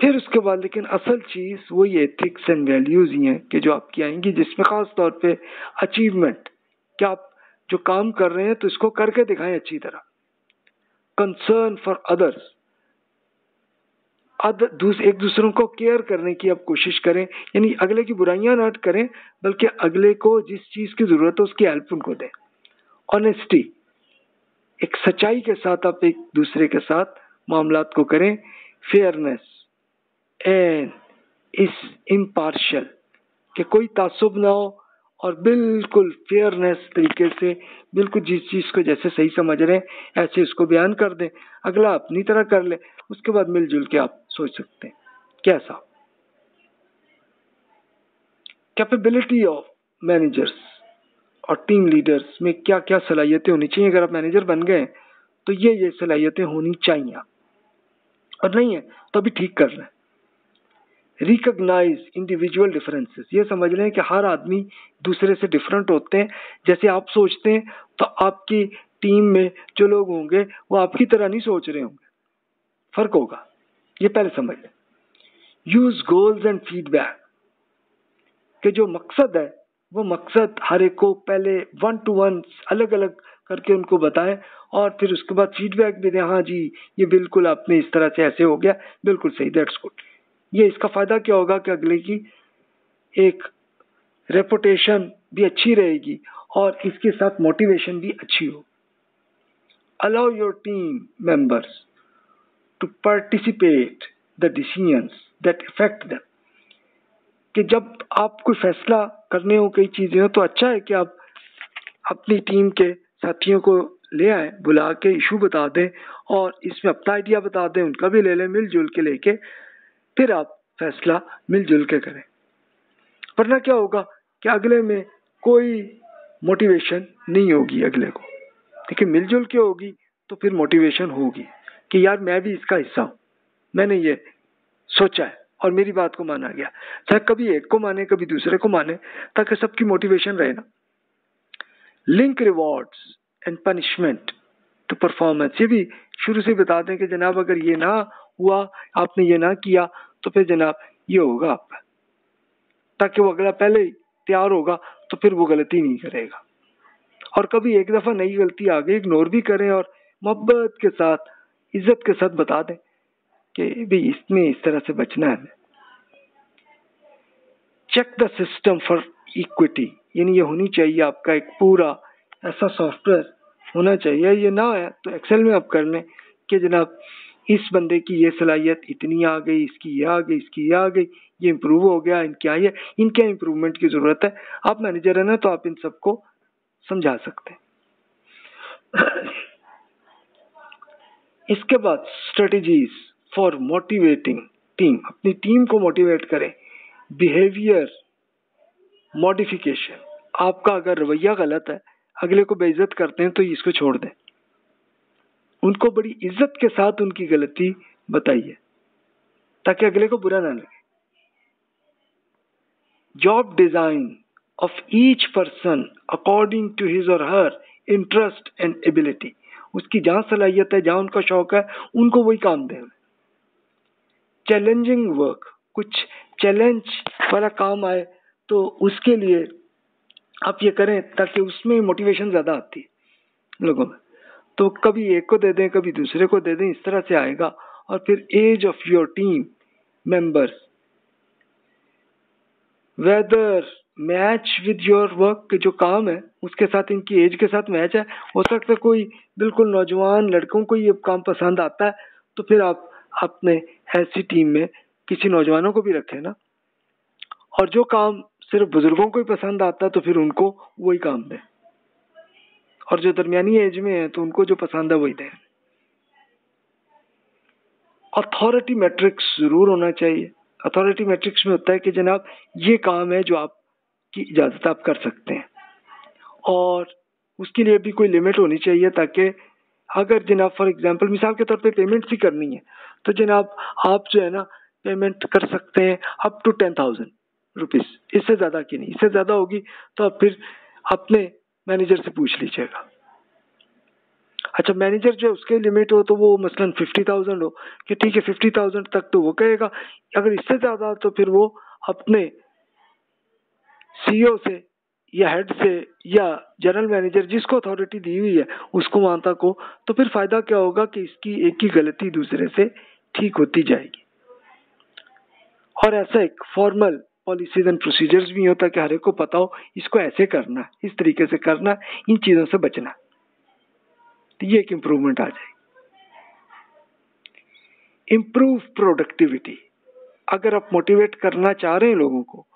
S1: फिर उसके बाद लेकिन असल चीज़ वो ये एथिक्स एंड वैल्यूज़ ही हैं कि जो आपकी आएँगी, जिसमें ख़ास तौर पे अचीवमेंट क्या आप जो काम कर रहे हैं तो इसको करके दिखाएँ अच्छी तरह। कंसर्न फॉर अदर्स दूस, एक दूसरों को केयर करने की आप कोशिश करें यानी अगले की बुराइयाँ ना करें बल्कि अगले को जिस चीज़ की ज़रूरत है उसकी हेल्प उनको दें। ऑनेस्टी एक सच्चाई के साथ आप एक दूसरे के साथ मामला को करें। फेयरनेस एंड इस इम्पार्शल कि कोई तासुब ना हो और बिल्कुल फेयरनेस तरीके से, बिल्कुल जिस चीज़ को जैसे सही समझ रहे हैं, ऐसे उसको बयान कर दें। अगला अपनी तरह कर ले, उसके बाद मिलजुल के आप सोच सकते हैं। कैसा? कैपेबिलिटी ऑफ़ मैनेजर्स और टीम लीडर्स में क्या क्या सलाहियतें होनी चाहिए? अगर आप मैनेजर बन गए तो ये ये सलाहियतें होनी चाहिए। और नहीं है तो अभी ठीक कर रहे हैं रिकग्नाइज इंडिविजुअल डिफरेंसेस ये समझ लें कि हर आदमी दूसरे से डिफरेंट होते हैं। जैसे आप सोचते हैं तो आपकी टीम में जो लोग होंगे, वो आपकी तरह नहीं सोच रहे होंगे। फ़र्क होगा। ये पहले समझ लें। यूज़ गोल्स एंड फीडबैक के जो मकसद है, वो मकसद हर एक को पहले वन टू वन अलग अलग करके उनको बताएँ और फिर उसके बाद फीडबैक भी दें हाँ जी, ये बिल्कुल आपने इस तरह से ऐसे हो गया। बिल्कुल सही दैट्स गुड ये इसका फ़ायदा क्या होगा कि अगले की एक रेपुटेशन भी अच्छी रहेगी और इसके साथ मोटिवेशन भी अच्छी हो। Allow your team members to participate the decisions that effect them कि जब आप कोई फैसला करने हो कई चीज़ें हो तो अच्छा है कि आप अपनी टीम के साथियों को ले आए, बुला के इशू बता दें और इसमें अपना आइडिया बता दें, उनका भी ले लें, मिलजुल के लेके। फिर आप फैसला मिलजुल के करें। वरना क्या होगा कि अगले में कोई मोटिवेशन नहीं होगी अगले को। देखिए, मिलजुल के होगी तो फिर मोटिवेशन होगी कि यार मैं भी इसका हिस्सा हूँ। मैंने ये सोचा है और मेरी बात को माना गया। चाहे कभी एक को माने, कभी दूसरे को माने, ताकि सबकी मोटिवेशन रहे ना। Link rewards and punishment to performance ये भी शुरू से बता दें कि जनाब, अगर ये ना हुआ, आपने ये ना किया तो फिर जनाब, ये होगा आप ताकि वो अगला पहले तैयार होगा तो फिर वो गलती नहीं करेगा। और कभी एक दफ़ा नई गलती आ गई इग्नोर भी करें और मोहब्बत के साथ, इज़्ज़त के साथ बता दें कि भी इसमें इस तरह से बचना है। Check the system for equity यानी ये होनी चाहिए आपका एक पूरा ऐसा सॉफ्टवेयर होना चाहिए। ये ना है तो एक्सेल में आप कर लें कि जनाब इस बंदे की ये सलाहियत इतनी आ गई, इसकी ये आ गई, इसकी ये आ गई, ये इम्प्रूव हो गया, इनकी है, इनके इम्प्रूवमेंट की ज़रूरत है। आप मैनेजर है ना तो आप इन सबको समझा सकते हैं। इसके बाद स्ट्रेटजीज फॉर मोटिवेटिंग टीम अपनी टीम को मोटिवेट करें। बिहेवियर मॉडिफिकेशन आपका अगर रवैया गलत है, अगले को बेइज्जत करते हैं तो इसको छोड़ दें। उनको बड़ी इज़्ज़त के साथ उनकी गलती बताइए, ताकि अगले को बुरा ना लगे। Job design of each person according to his और हर इंटरेस्ट एंड एबिलिटी उसकी जहाँ सलाहियत है, जहाँ उनका शौक है, उनको वही काम दें। चैलेंजिंग वर्क कुछ चैलेंज वाला काम आए तो उसके लिए आप ये करें, ताकि उसमें मोटिवेशन ज़्यादा आती है लोगों में। तो कभी एक को दे दें, कभी दूसरे को दे दें, इस तरह से आएगा। और फिर age of your team members whether match with your work के जो काम है, उसके साथ इनकी एज के साथ मैच है। हो सकता है कोई बिल्कुल नौजवान लड़कों को ये काम पसंद आता है तो फिर आप अपने ऐसी टीम में किसी नौजवानों को भी रखें ना। और जो काम सिर्फ़ बुज़ुर्गों को ही पसंद आता है तो फिर उनको वही काम दें। और जो दरमियानी एज में है तो उनको जो पसंद है, वही दें। अथॉरिटी मैट्रिक्स ज़रूर होना चाहिए। अथॉरिटी मैट्रिक्स में होता है कि जनाब, ये काम है जो आपकी इजाज़त आप कर सकते हैं। और उसके लिए भी कोई लिमिट होनी चाहिए ताकि अगर जनाब फॉर एग्जांपल मिसाल के तौर पे पेमेंट ही करनी है तो जनाब, आप जो है ना पेमेंट कर सकते हैं up to ten thousand rupees इससे ज़्यादा की नहीं। इससे ज़्यादा होगी तो आप फिर अपने मैनेजर से पूछ लीजिएगा। अच्छा मैनेजर जो उसके लिमिट हो तो वो मसलन फिफ्टी थाउज़ेंड हो। कि ठीक है फिफ्टी थाउज़ेंड तक तो वो कहेगा। अगर इससे ज़्यादा तो फिर वो अपने सीईओ से या हेड से या जनरल मैनेजर जिसको अथॉरिटी दी हुई है, उसको मानता को तो फिर फ़ायदा क्या होगा कि इसकी एक की गलती दूसरे से ठीक होती जाएगी। और ऐसा एक फॉर्मल पॉलिसीज़ एंड प्रोसीजर्स भी है कि हर एक को पता हो, इसको ऐसे करना, इस तरीके से करना, इन चीज़ों से बचना। तो ये एक इम्प्रूवमेंट आ जाए इम्प्रूव प्रोडक्टिविटी अगर आप मोटिवेट करना चाह रहे हैं लोगों को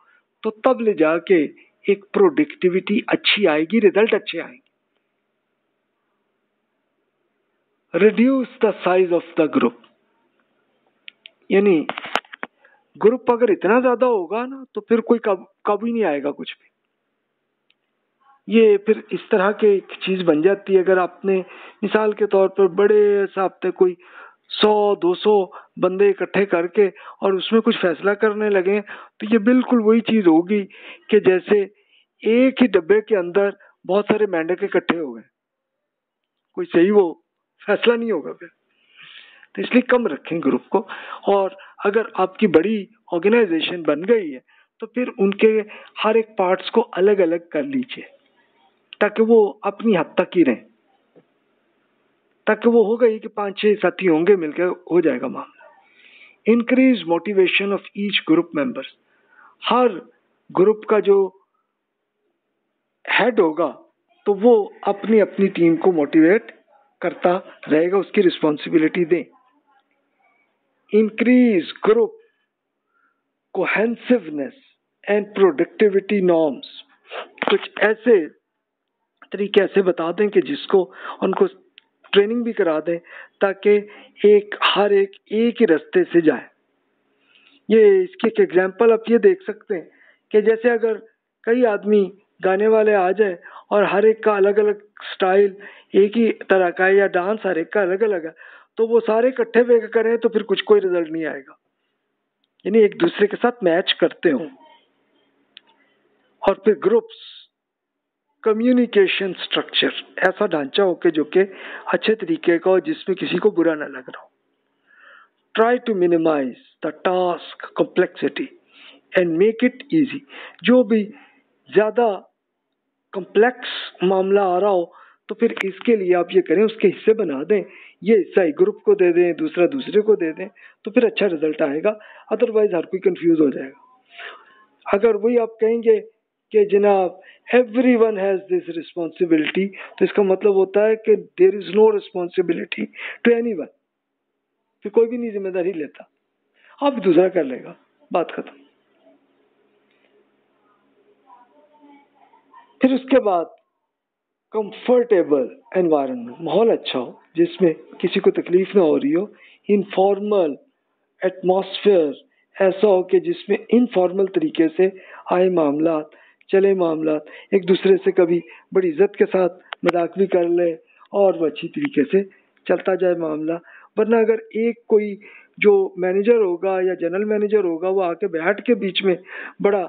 S1: तो तब ले जाके एक प्रोडक्टिविटी अच्छी आएगी रिज़ल्ट अच्छे आएँगे। Reduce the size of the group यानी ग्रुप अगर इतना ज़्यादा होगा ना तो फिर कोई कब, कभी नहीं आएगा कुछ भी। ये फिर इस तरह के एक चीज़ बन जाती है। अगर आपने मिसाल के तौर पर बड़े हिसाब से कोई सौ, दो सौ बंदे इकट्ठे करके और उसमें कुछ फैसला करने लगे तो ये बिल्कुल वही चीज़ होगी कि जैसे एक ही डब्बे के अंदर बहुत सारे मेंढक इकट्ठे हो गए। कोई सही वो फैसला नहीं होगा फिर। तो इसलिए कम रखें ग्रुप को और अगर आपकी बड़ी ऑर्गेनाइजेशन बन गई है तो फिर उनके हर एक पार्ट्स को अलग अलग कर लीजिए, ताकि वो अपनी हद तक ही रहें। ताकि वो हो गई कि पाँच छह साथी होंगे, मिलकर हो जाएगा मामला। Increase motivation of each group members her group का जो हेड होगा तो वो अपनी अपनी टीम को मोटिवेट करता रहेगा, उसकी रिस्पॉन्सिबिलिटी दें। Increase group cohesiveness and productivity norms कुछ ऐसे तरीके ऐसे बता दें कि जिसको, उनको ट्रेनिंग भी करा दें, ताकि एक, हर एक एक ही रास्ते से जाए। ये इसकी एक एग्जांपल आप ये देख सकते हैं कि जैसे अगर कई आदमी गाने वाले आ जाए और हर एक का अलग अलग स्टाइल एक ही तरह का या डांस हर एक का अलग अलग है तो वो सारे इकट्ठे वेग करें तो फिर कुछ कोई रिज़ल्ट नहीं आएगा। यानी एक दूसरे के साथ मैच करते हो। और फिर ग्रुप्स कम्युनिकेशन स्ट्रक्चर ऐसा ढांचा हो के जो कि अच्छे तरीके का हो, जिसमें किसी को बुरा ना लग रहा हो। Try to minimise the task complexity and make it easy जो भी ज़्यादा कॉम्प्लेक्स मामला आ रहा हो तो फिर इसके लिए आप ये करें, उसके हिस्से बना दें। ये हिस्सा एक ग्रुप को दे दें, दूसरा दूसरे को दे दें तो फिर अच्छा रिज़ल्ट आएगा। अदरवाइज़ हर कोई कंफ्यूज हो जाएगा। अगर वही आप कहेंगे कि जनाब everyone has this responsibility तो इसका मतलब होता है कि there is no responsibility to anyone फिर कोई भी नहीं ज़िम्मेदारी लेता। आप दूसरा कर लेगा। बात खत्म। फिर उसके बाद कंफर्टेबल एनवायरनमेंट माहौल अच्छा हो। जिसमें किसी को तकलीफ़ ना हो रही हो इनफॉर्मल एटमॉस्फेयर ऐसा हो कि जिसमें इनफॉर्मल तरीके से आए मामला चले मामला एक दूसरे से कभी बड़ी इज़्ज़त के साथ मज़ाक भी कर ले और वो अच्छी तरीके से चलता जाए मामला। वरना अगर एक कोई जो मैनेजर होगा या जनरल मैनेजर होगा, वो आके बैठ के बीच में बड़ा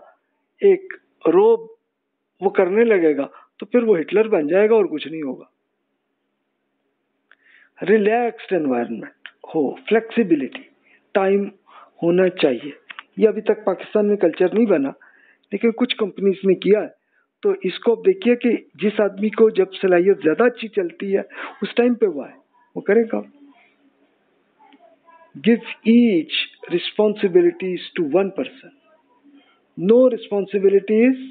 S1: एक रोब वो करने लगेगा तो फिर वो हिटलर बन जाएगा और कुछ नहीं होगा। रिलैक्स्ड एनवायरनमेंट हो फ्लेक्सिबिलिटी टाइम होना चाहिए। ये अभी तक पाकिस्तान में कल्चर नहीं बना, लेकिन कुछ कंपनीज़ ने किया है। तो इसको अब देखिए कि जिस आदमी को जब सलाहियत ज़्यादा अच्छी चलती है, उस टाइम पे हुआ है वो करेगा give each responsibilities to one person no responsibility is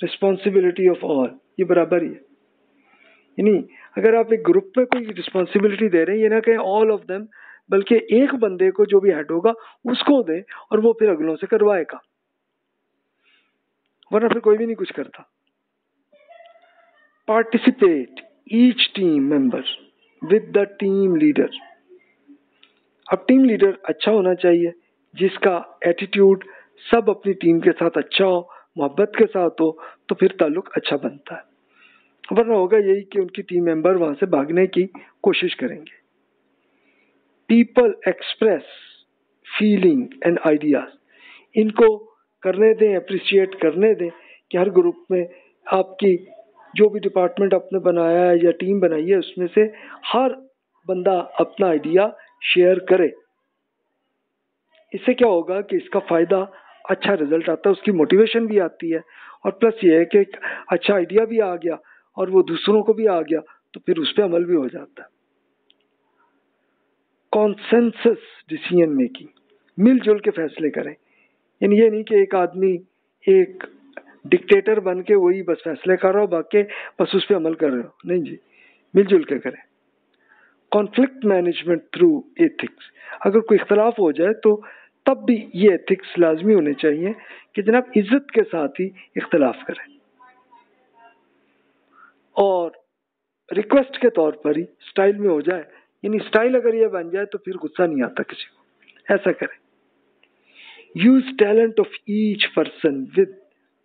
S1: responsibility of all ये बराबर ही है। यानी अगर आप एक ग्रुप में कोई रिस्पॉन्सिबिलिटी दे रहे हैं, ये ना कहें ऑल ऑफ़ देम बल्कि एक बंदे को जो भी हेड होगा, उसको दे और वो फिर अगलों से करवाएगा। वरना फिर कोई भी नहीं कुछ करता। Participate each team member with the team leader अब टीम लीडर अच्छा होना चाहिए, जिसका एटीट्यूड सब अपनी टीम के साथ अच्छा हो, मोहब्बत के साथ हो तो फिर ताल्लुक अच्छा बनता है। वरना होगा यही कि उनकी टीम मेंबर वहाँ से भागने की कोशिश करेंगे। People express feeling and ideas इनको करने दें अप्रिशिएट करने दें कि हर ग्रुप में आपकी जो भी डिपार्टमेंट आपने बनाया है या टीम बनाई है, उसमें से हर बंदा अपना आइडिया शेयर करे। इससे क्या होगा कि इसका फ़ायदा अच्छा रिज़ल्ट आता है, उसकी मोटिवेशन भी आती है। और प्लस ये है कि एक अच्छा आइडिया भी आ गया और वो दूसरों को भी आ गया तो फिर उस पर अमल भी हो जाता। है कॉन्सेंसस डिसीज़न मेकिंग मिलजुल के फैसले करें। यानी ये नहीं कि एक आदमी, एक डिक्टेटर बन के वही बस फैसले कर रहा हो, बाकी बस उस पर अमल कर रहे हो। नहीं जी, मिलजुल के करें। कॉन्फ्लिक्ट मैनेजमेंट थ्रू एथिक्स अगर कोई इख्तलाफ हो जाए तो तब भी ये एथिक्स लाजमी होने चाहिए कि जनाब इज़्ज़त के साथ ही इख्तलाफ करें। और रिक्वेस्ट के तौर पर ही स्टाइल में हो जाए। यानी स्टाइल अगर ये बन जाए तो फिर गुस्सा नहीं आता किसी को। ऐसा करें। Use talent of each person with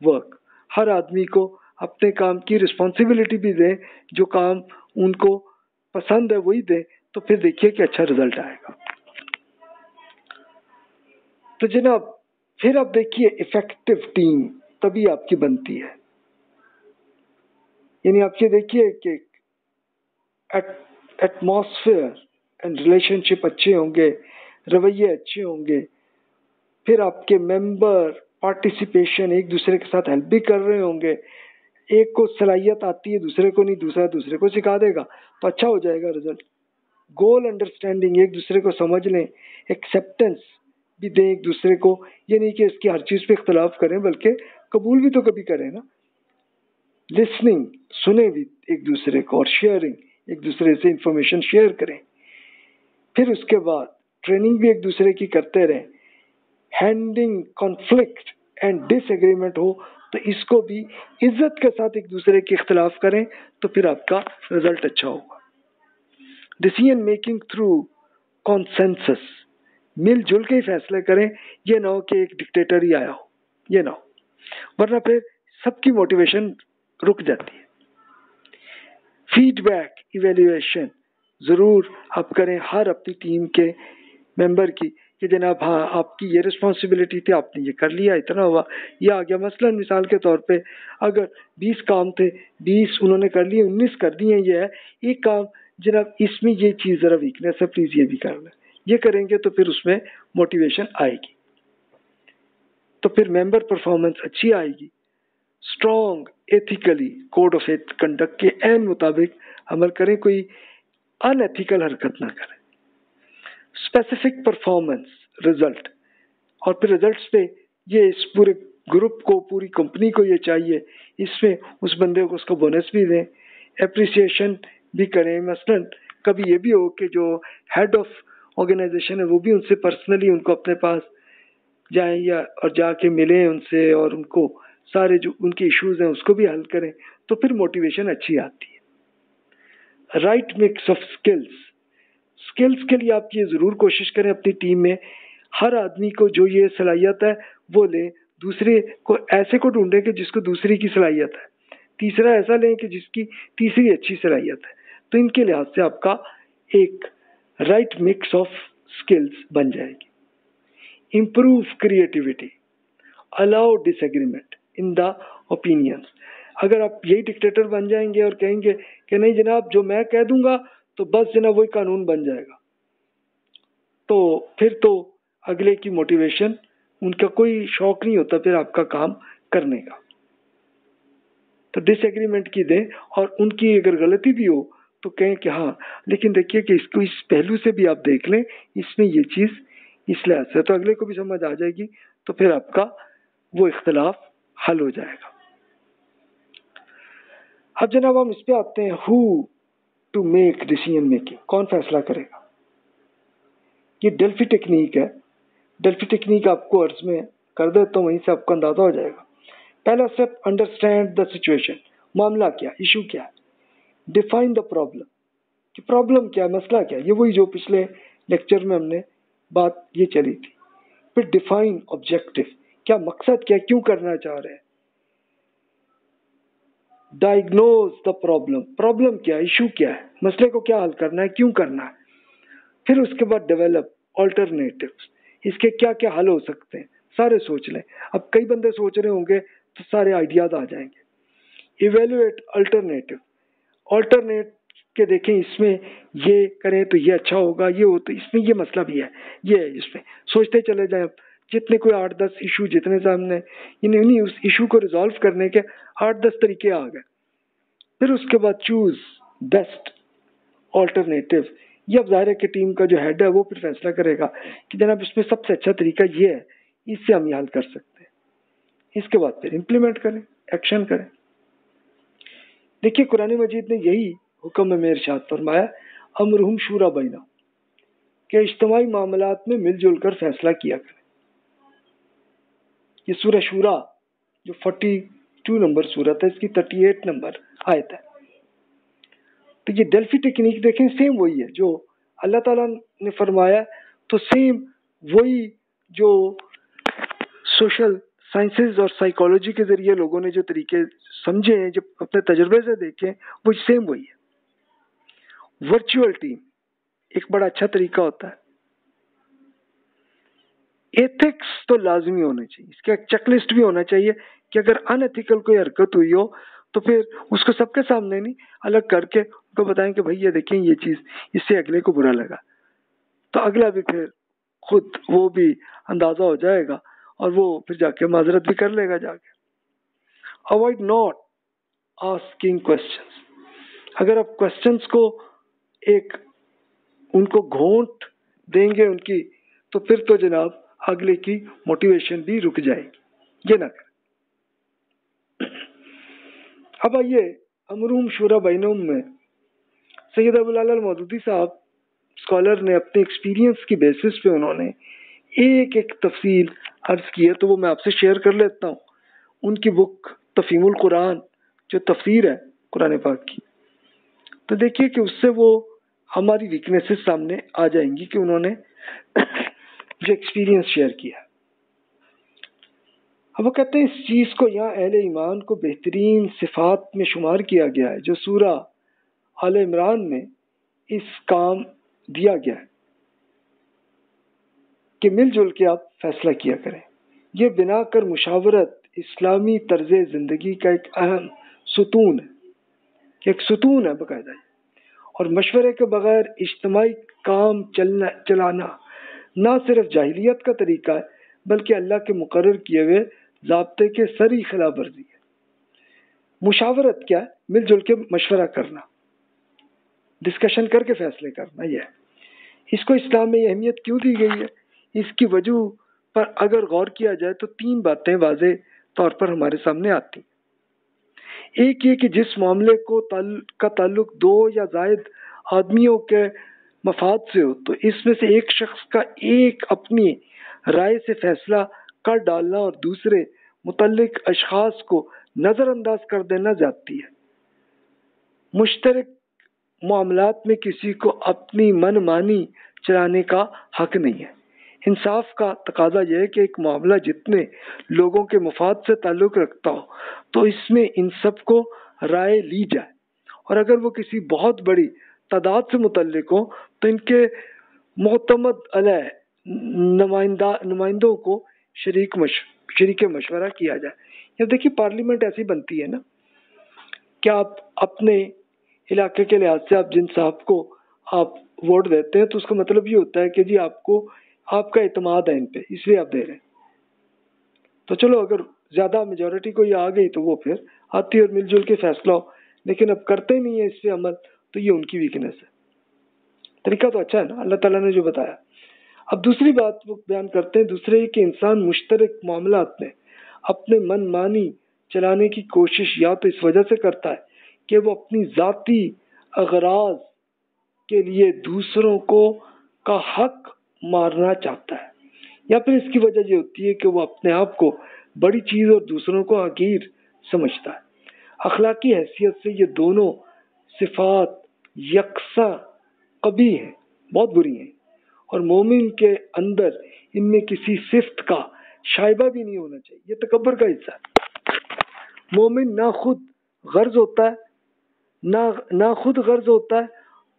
S1: work हर आदमी को अपने काम की रिस्पॉन्सिबिलिटी भी दें, जो काम उनको पसंद है वही दें तो फिर देखिए कि अच्छा रिज़ल्ट आएगा। तो जनाब, फिर आप देखिए इफ़ेक्टिव टीम तभी आपकी बनती है। यानी आप ये देखिए कि एटमॉस्फेयर एंड रिलेशनशिप अच्छे होंगे, रवैये अच्छे होंगे, फिर आपके मेंबर पार्टिसिपेशन एक दूसरे के साथ हेल्प भी कर रहे होंगे। एक को सलाहियत आती है, दूसरे को नहीं, दूसरा दूसरे को सिखा देगा तो अच्छा हो जाएगा रिज़ल्ट गोल अंडरस्टैंडिंग एक दूसरे को समझ लें एक्सेप्टेंस भी दें एक दूसरे को। ये नहीं कि इसकी हर चीज़ पे इख्तलाफ करें, बल्कि कबूल भी तो कभी करें ना। लिसनिंग सुने भी एक दूसरे को और शेयरिंग एक दूसरे से इंफॉर्मेशन शेयर करें। फिर उसके बाद ट्रेनिंग भी एक दूसरे की करते रहें। हैंडिंग कॉन्फ्लिक्ट एंड डिसएग्रीमेंट हो तो इसको भी इज़्ज़त के साथ एक दूसरे के इख्तलाफ करें तो फिर आपका रिज़ल्ट अच्छा होगा। डिसीज़न मेकिंग थ्रू कॉन्सेंसस मिलजुल के ही फैसले करें। ये ना हो कि एक डिक्टेटर ही आया हो, ये ना हो। वरना फिर सबकी मोटिवेशन रुक जाती है। फीडबैक इवेल्युएशन ज़रूर आप करें हर अपनी टीम के मेंबर की कि जनाब हाँ आपकी ये रिस्पॉन्सिबिलिटी थी, आपने ये कर लिया, इतना हुआ। ये आ गया मसलन मिसाल के तौर पे, अगर 20 काम थे 20 उन्होंने कर लिए 19 कर दिए ये है, एक काम, जनाब, इसमें ये चीज़ ज़रा वीकनेस है प्लीज़ ये भी कर लें। ये करेंगे तो फिर उसमें मोटिवेशन आएगी। तो फिर मेंबर परफॉर्मेंस अच्छी आएगी। स्ट्रॉन्ग एथिकली कोड ऑफ़ एथ कंडक्ट के एन मुताबिक अमल करें, कोई अनएथिकल हरकत ना करें। स्पेसिफिक परफॉर्मेंस रिज़ल्ट और फिर रिजल्ट्स पे ये इस पूरे ग्रुप को, पूरी कंपनी को ये चाहिए। इसमें उस बंदे को उसको बोनस भी दें। अप्रिसिएशन भी करें मसलन कभी ये भी हो कि जो हेड ऑफ़ ऑर्गेनाइजेशन है, वो भी उनसे पर्सनली उनको अपने पास जाएँ या, और जाके मिलें उनसे और उनको सारे जो उनके इश्यूज़ हैं, उसको भी हल करें तो फिर मोटिवेशन अच्छी आती है। Right mix of skills skills के लिए आप ये ज़रूर कोशिश करें अपनी टीम में, हर आदमी को जो ये सलाहियत है, वो लें। दूसरे को, ऐसे को ढूंढें कि जिसको दूसरी की सलाहियत है। तीसरा ऐसा लें कि जिसकी तीसरी अच्छी सलाहियत है। तो इनके लिहाज से आपका एक राइट मिक्स ऑफ़ स्किल्स बन जाएगी। Improve creativity allow disagreement in the opinions अगर आप यही डिक्टेटर बन जाएँगे और कहेंगे कि नहीं जनाब, जो मैं कह दूँगा तो बस जनाब वही कानून बन जाएगा। तो फिर तो अगले की मोटिवेशन उनका कोई शौक नहीं होता फिर आपका काम करने का। तो डिसएग्रीमेंट की दें और उनकी अगर गलती भी हो तो कहें कि हाँ लेकिन देखिए कि इसको इस पहलू से भी आप देख लें, इसमें ये चीज़ इस लिहाज से तो अगले को भी समझ आ जाएगी तो फिर आपका वो इख्तलाफ हल हो जाएगा। अब जनाब हम इस पे आते हैं who to make decision making कौन फैसला करेगा? ये डेल्फी टेक्निक है। डेल्फी टेक्निक आपको अर्ज़ में कर दे तो वहीं से आपको अंदाज़ा हो जाएगा। पहला स्टेप अंडरस्टैंड द सिचुएशन मामला क्या? इशू क्या है? डिफाइन द प्रॉब्लम कि प्रॉब्लम क्या मसला क्या ये वही जो पिछले लेक्चर में हमने बात ये चली थी। फिर डिफाइन ऑब्जेक्टिव क्या मकसद क्या, क्यों करना चाह रहे हैं? डायग्नोज द प्रॉब्लम प्रॉब्लम क्या इशू क्या है? मसले को क्या हल करना है? क्यों करना है? फिर उसके बाद डेवलप ऑल्टरनेटिव इसके क्या क्या हल हो सकते हैं? सारे सोच लें। अब कई बंदे सोच रहे होंगे तो सारे आइडियाज़ आ जाएँगे। इवेल्युएट अल्टरनेटिव ऑल्टरनेट के देखें, इसमें ये करें तो ये अच्छा होगा, ये हो तो इसमें ये मसला भी है, ये है इसमें। सोचते चले जाए जितने कोई आठ दस इशू जितने सामने, इन्हीं उस इशू को रिजॉल्व करने के आठ दस तरीके आ गए। फिर उसके बाद चूज़ बेस्ट ऑल्टरनेटिव ये अब ज़ाहिर की टीम का जो हेड है वो फिर फैसला करेगा कि जनाब इसमें सबसे अच्छा तरीका ये है, इससे हम ये हल कर सकते हैं। इसके बाद फिर इम्प्लीमेंट करें एक्शन करें। देखिए, कुरान मजीद ने यही हुक्म में इरशाद फरमाया, अमरहम शूरा बैना। के इज्तमाही मामला में मिलजुल कर फैसला किया करें। ये सूरह शूरा, जो फोर्टी टू नंबर सूरत है, इसकी थर्टी एट नंबर आयत है। तो ये डेल्फी टेक्निक देखें सेम वही है, जो अल्लाह ताला ने फरमाया तो सेम वही जो सोशल साइंसेज और साइकोलॉजी के ज़रिए लोगों ने जो तरीके समझे हैं, जो अपने तजर्बे से देखे, वो सेम वही है। वर्चुअल टीम एक बड़ा अच्छा तरीका होता है। एथिक्स तो लाजमी होना चाहिए। इसका एक चेकलिस्ट भी होना चाहिए कि अगर अनएथिकल कोई हरकत हुई हो तो फिर उसको सबके सामने नहीं, अलग करके उनको बताएँ कि भाई ये देखें, ये चीज़, इससे अगले को बुरा लगा। तो अगला भी फिर खुद वो भी अंदाज़ा हो जाएगा और वो फिर जाके माजरत भी कर लेगा जाके। अवॉइड नॉट आस्किंग क्वेश्चंस अगर आप क्वेश्चन को एक, उनको घोंट देंगे उनकी तो फिर तो जनाब अगले की मोटिवेशन भी रुक जाएगी। ये ना कर। अब आइए अमरूम शुरा बैनूम में सैयद अबुल मौदूदी साहब स्कॉलर ने अपने एक्सपीरियंस की बेसिस पे उन्होंने एक एक तफसील अर्ज़ की है तो वो मैं आपसे शेयर कर लेता हूँ। उनकी बुक तफीमुल कुरान, जो तफसीर है कुरान पाक की। तो देखिए कि उससे वो हमारी वीकनेसेस सामने आ जाएँगी कि उन्होंने जो एक्सपीरियंस शेयर किया। अब वो कहते हैं, इस चीज़ को यहाँ अहल ईमान को बेहतरीन सिफात में शुमार किया गया है, जो सूरा आल इमरान में इस काम दिया गया है कि मिलजुल के आप फैसला किया करें। यह बिना कर मुशावरत इस्लामी तर्ज ज़िंदगी का एक अहम सुतून है एक सुतून है बाकायदा और मशवरे के बगैर इज्तमाही काम चलना, चलाना ना सिर्फ़ जाहिलियत का तरीका है बल्कि अल्लाह के मुकर किए हुए जबते के सरी खिलाफ वर्जी है। मुशावरत क्या है? मिलजुल के मशवरा करना। डिस्कशन करके फैसले करना यह इसको इस्लाम में अहमियत क्यों दी गई है? इसकी वजह पर अगर गौर किया जाए तो तीन बातें वाजे तौर पर हमारे सामने आती एक ये कि जिस मामले को ताल, का ताल्लुक दो या जायद आदमियों के मफाद से हो तो इसमें से एक शख्स का एक अपनी राय से फैसला कर डालना और दूसरे मुतलक अशखास को नज़रअंदाज कर देना जाती है। मुश्तरक मामलात में किसी को अपनी मन मानी चलाने का हक नहीं है। इंसाफ का तकाजा यह है कि एक मामला जितने लोगों के मफाद से ताल्लुक़ रखता हो तो इसमें इन सबको राय ली जाए। और अगर वो किसी बहुत बड़ी तादाद से मुतलक हो तो इनके मोतमद अलह नुमाइंदा, नुमाइंदों को शरीक मश, शरीक मशवरा किया जाए। या देखिए, पार्लियामेंट ऐसी बनती है ना, कि आप अपने इलाके के लिहाज से आप जिन साहब को आप वोट देते हैं तो उसका मतलब ये होता है कि जी आपको, आपका इतमाद है इन पे, इसलिए आप दे रहे हैं। तो चलो, अगर ज़्यादा मेजोरिटी को ये आ गई तो वो फिर आती और मिलजुल के फैसला हो। लेकिन अब करते नहीं है इससे अमल। तो ये उनकी वीकनेस है। तरीका तो अच्छा है ना, अल्लाह ताला ने जो बताया। अब दूसरी बात वो बयान करते हैं, दूसरे कि इंसान मुश्तरक मामला में अपने मन मानी चलाने की कोशिश या तो इस वजह से करता है कि वो अपनी ज़ाती अगराज के लिए दूसरों को का हक मारना चाहता है। या फिर इसकी वजह ये होती है कि वो अपने आप को बड़ी चीज़ और दूसरों को हकीर समझता है। अखलाकी हैसियत से ये दोनों सिफात यकसा कभी हैं, बहुत बुरी हैं। और मोमिन के अंदर इनमें किसी सिफ्त का शायबा भी नहीं होना चाहिए। ये तकबर का हिस्सा है। मोमिन ना खुद गर्ज होता है, ना ना खुद गर्ज होता है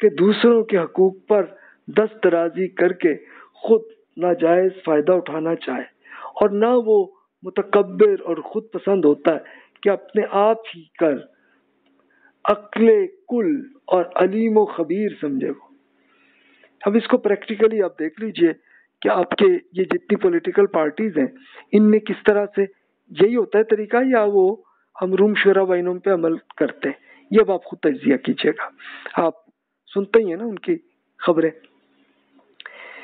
S1: कि दूसरों के हकूक पर दस्तराजी करके खुद नाजायज फ़ायदा उठाना चाहे। और ना वो मुतकबर और ख़ुद पसंद होता है कि अपने आप ही कर अक्ले, कुल और अलीम खबीर समझे वो। अब इसको प्रैक्टिकली आप देख लीजिए कि आपके ये जितनी पॉलिटिकल पार्टीज़ हैं, इनमें किस तरह से यही होता है तरीका या वो हम रूम शुरा वाइनों पे अमल करते हैं? ये अब आप खुद तजिया कीजिएगा। आप सुनते ही है ना उनकी खबरें।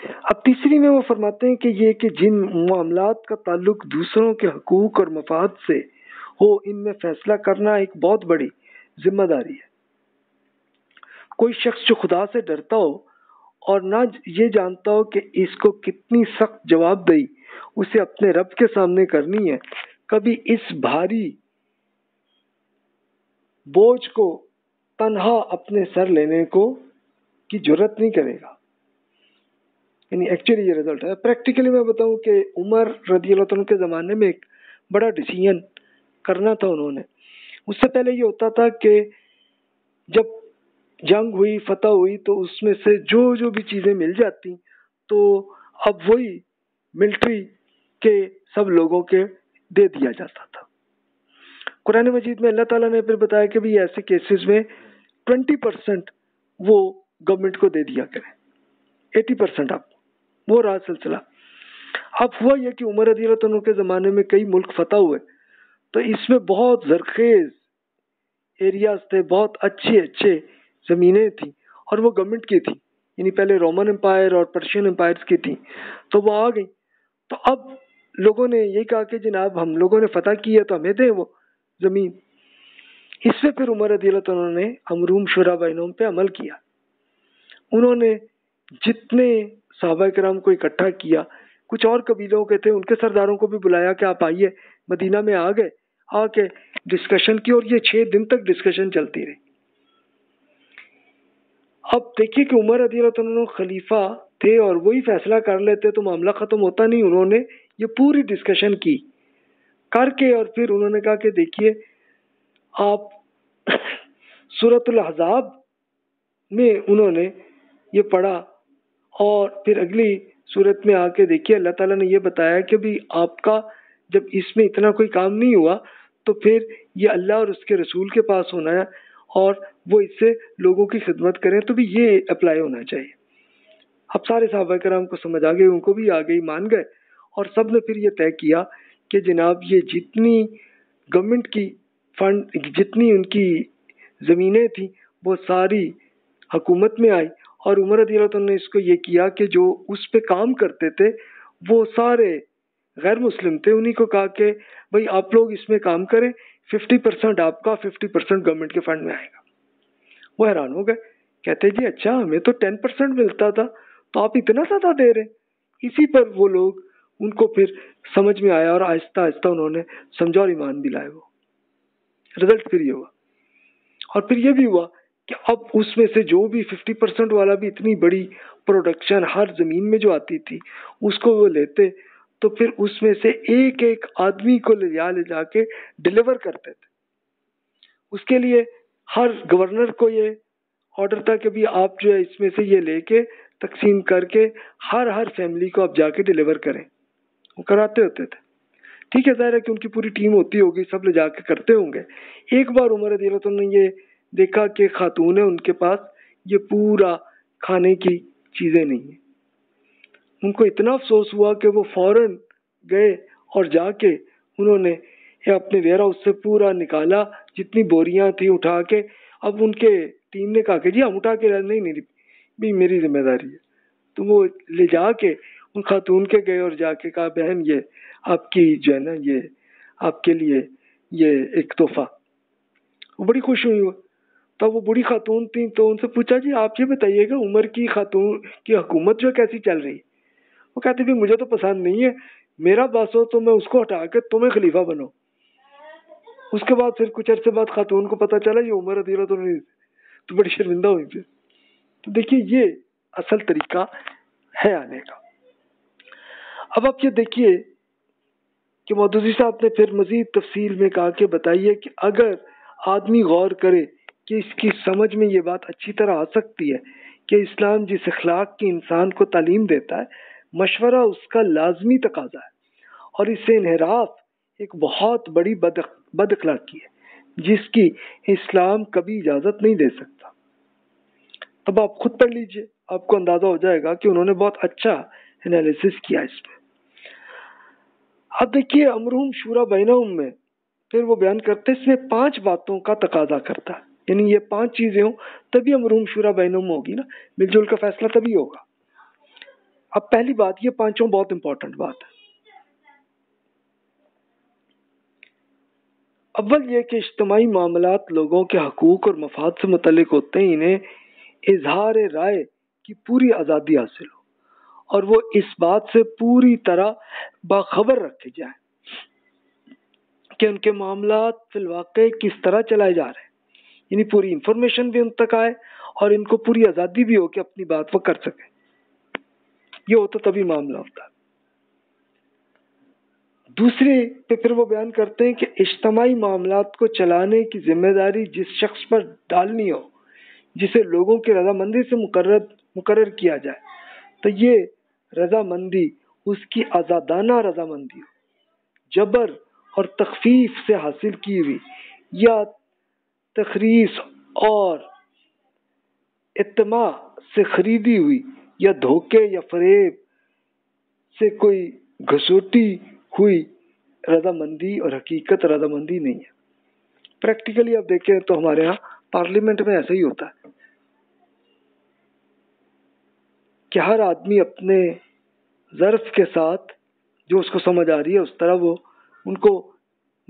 S1: अब तीसरी में वो फरमाते हैं कि ये कि जिन मामला का ताल्लुक दूसरों के हकूक और मफाद से हो, इनमें फैसला करना एक बहुत बड़ी ज़िम्मेदारी है। कोई शख्स जो खुदा से डरता हो और ना ये जानता हो कि इसको कितनी सख्त जवाबदेही उसे अपने रब के सामने करनी है, कभी इस भारी बोझ को, तनहा अपने सर लेने को की ज़रूरत नहीं करेगा। यानी एक्चुअली ये रिज़ल्ट है। प्रैक्टिकली मैं बताऊँ कि उमर रदी के ज़माने में एक बड़ा डिसीज़न करना था उन्होंने। उससे पहले ये होता था कि जब जंग हुई, फतह हुई तो उसमें से जो जो भी चीज़ें मिल जाती तो अब वही मिलिट्री के सब लोगों के दे दिया जाता था। कुरान मजीद में अल्लाह ताला ने फिर बताया कि भी ऐसे केसेस में ट्वेंटी परसेंट वो गवर्नमेंट को दे दिया करें एटी परसेंट आप, वो रहा सिलसिला। अब हुआ यह कि उमर रदी के ज़माने में कई मुल्क फतह हुए। तो इसमें बहुत जरखेज एरियाज़ थे, बहुत अच्छे अच्छे ज़मीनें थी और वो गवर्नमेंट की थी। यानी पहले रोमन एम्पायर और पर्शियन एम्पायर की थी। तो वो आ गई। तो अब लोगों ने यही कहा कि जनाब, हम लोगों ने फतह की है तो हमें दें वो ज़मीन। इससे फिर उमर रदी ने अमरूम शुरा बैनों पे अमल किया। उन्होंने जितने साहबा कराम को इकट्ठा किया, कुछ और कबीलों के थे, उनके सरदारों को भी बुलाया कि आप आइए, मदीना में आ गए। आके डिस्कशन की और ये छह दिन तक डिस्कशन चलती रही। अब देखिए कि उमर अदी खलीफा थे और वही फैसला कर लेते तो मामला ख़त्म होता नहीं, उन्होंने ये पूरी डिस्कशन की। करके और फिर उन्होंने कहा कि देखिए, आप सूरतुल हजाब में उन्होंने ये पढ़ा और फिर अगली सूरत में आके देखिए, अल्लाह ताला ने ये बताया कि भी आपका जब इसमें इतना कोई काम नहीं हुआ तो फिर ये अल्लाह और उसके रसूल के पास होना है और वो इससे लोगों की खिदमत करें तो भी ये अप्लाई होना चाहिए। अब सारे साहब कराम को समझ आ गए, उनको भी आ गई मान गए और सबने फिर ये तय किया कि जनाब ये जितनी गवर्नमेंट की फंड जितनी उनकी ज़मीनें थी, वो सारी हुकूमत में आई और उमर रदी ने इसको ये किया कि जो उस पर काम करते थे, वो सारे गैर मुस्लिम थे, उन्हीं को कहा कि, भाई, आप लोग इसमें काम करें फिफ्टी परसेंट आपका फिफ्टी परसेंट गवर्नमेंट के फंड में आएगा. वो हैरान हो गए। कहते, जी अच्छा हमें तो टेन परसेंट मिलता था तो आप इतना ज़्यादा दे रहे इसी पर वो लोग, उनको फिर समझ में आया और आहिस्ता आहिस्ता उन्होंने समझा और ईमान दिलाए वो। रिज़ल्ट फिर ये हुआ। और फिर ये भी हुआ कि अब उसमें से जो भी फिफ्टी परसेंट वाला भी इतनी बड़ी प्रोडक्शन हर ज़मीन में जो आती थी, उसको वो लेते तो फिर उसमें से एक एक आदमी को ले जा ले जाके डिलीवर करते थे। उसके लिए हर गवर्नर को ये ऑर्डर था कि भी आप जो है इसमें से ये लेके तकसीम करके हर हर फैमिली को आप जाके डिलीवर करें। वो कराते होते थे। ठीक है, ज़ाहिर है कि उनकी पूरी टीम होती होगी, सब ले जाके करते होंगे। एक बार उमर अदीलत ने ये देखा कि खातून है उनके पास, ये पूरा खाने की चीज़ें नहीं है। उनको इतना अफसोस हुआ कि वो फ़ौरन गए और जाके उन्होंने अपने वेयर हाउस से पूरा निकाला, जितनी बोरियाँ थी उठा के। अब उनके टीम ने कहा कि जी, हम उठा के नहीं नहीं, भी मेरी ज़िम्मेदारी है। तो वो ले जाके उन खातून के गए और जाके कहा, बहन, ये आपकी जो है ना, ये आपके लिए ये एक तोहफा। वो बड़ी खुश हुई। वो तब वो बूढ़ी खातून थी तो उनसे पूछा, जी, आप ये बताइएगा, उम्र की खातून की हुकूमत जो कैसी चल रही है? वो कहते, भी मुझे तो पसंद नहीं है। मेरा बस हो तो मैं उसको हटा के तुम्हें खलीफा बनो उसके बाद फिर कुछ अरसे बाद खातून को पता चला, ये उम्र अधीरा तो नहीं तो बड़ी शर्मिंदा हुई फिर। तो देखिए, ये असल तरीका है आने का। अब आप ये देखिए कि मौदूदी साहब ने फिर मजीद तफसील में कहा कि बताइए कि अगर आदमी गौर करे कि इसकी समझ में ये बात अच्छी तरह आ सकती है कि इस्लाम जिस अखलाक की इंसान को तालीम देता है मशवरा उसका लाजमी तकाजा है। और इससे इनहराफ एक बहुत बड़ी बद बद अखलाकी है, जिसकी इस्लाम कभी इजाज़त नहीं दे सकता। अब आप खुद पढ़ लीजिए, आपको अंदाज़ा हो जाएगा कि उन्होंने बहुत अच्छा एनालिसिस किया इसमें। अब देखिए, अमरूम शूरा बैनम में, फिर वो बयान करते इसमें पाँच बातों का तकाजा करता है। यानी ये पाँच चीज़ें हो, तभी अमरूम शूरा बैनम होगी ना। मिलजुल का फैसला तभी होगा। अब पहली बात, ये पाँचों बहुत इंपॉर्टेंट बात है। अव्वल ये कि इज्तमाही मामला लोगों के हकूक और मफाद से मुतलिक होते हैं, इन्हें इजहार राय की पूरी आज़ादी हासिल हो और वो इस बात से पूरी तरह बाखबर रखे जाए कि उनके मामला फिलवाक़ किस तरह चलाए जा रहे हैं। यानी पूरी इंफॉर्मेशन भी उन तक आए और इनको पूरी आज़ादी भी हो कि अपनी बात वो कर सके। ये हो तो तभी मामला होता। दूसरे पे फिर वो बयान करते हैं कि इज्तमाही मामला को चलाने की ज़िम्मेदारी जिस शख्स पर डालनी हो, जिसे लोगों की रजामंदी से मुकर मुकर किया जाए तो ये रजामंदी, उसकी आज़ादाना रजामंदी हो। जबर और तखफीफ से हासिल की हुई, या तखरीस और इतमा से खरीदी हुई या धोखे या फरेब से कोई घसोटी हुई रजामंदी और हकीकत रजामंदी नहीं है। प्रैक्टिकली आप देखें तो हमारे यहाँ पार्लियामेंट में ऐसा ही होता है। कि हर आदमी अपने ज़र्फ के साथ जो उसको समझ आ रही है, उस तरह वो उनको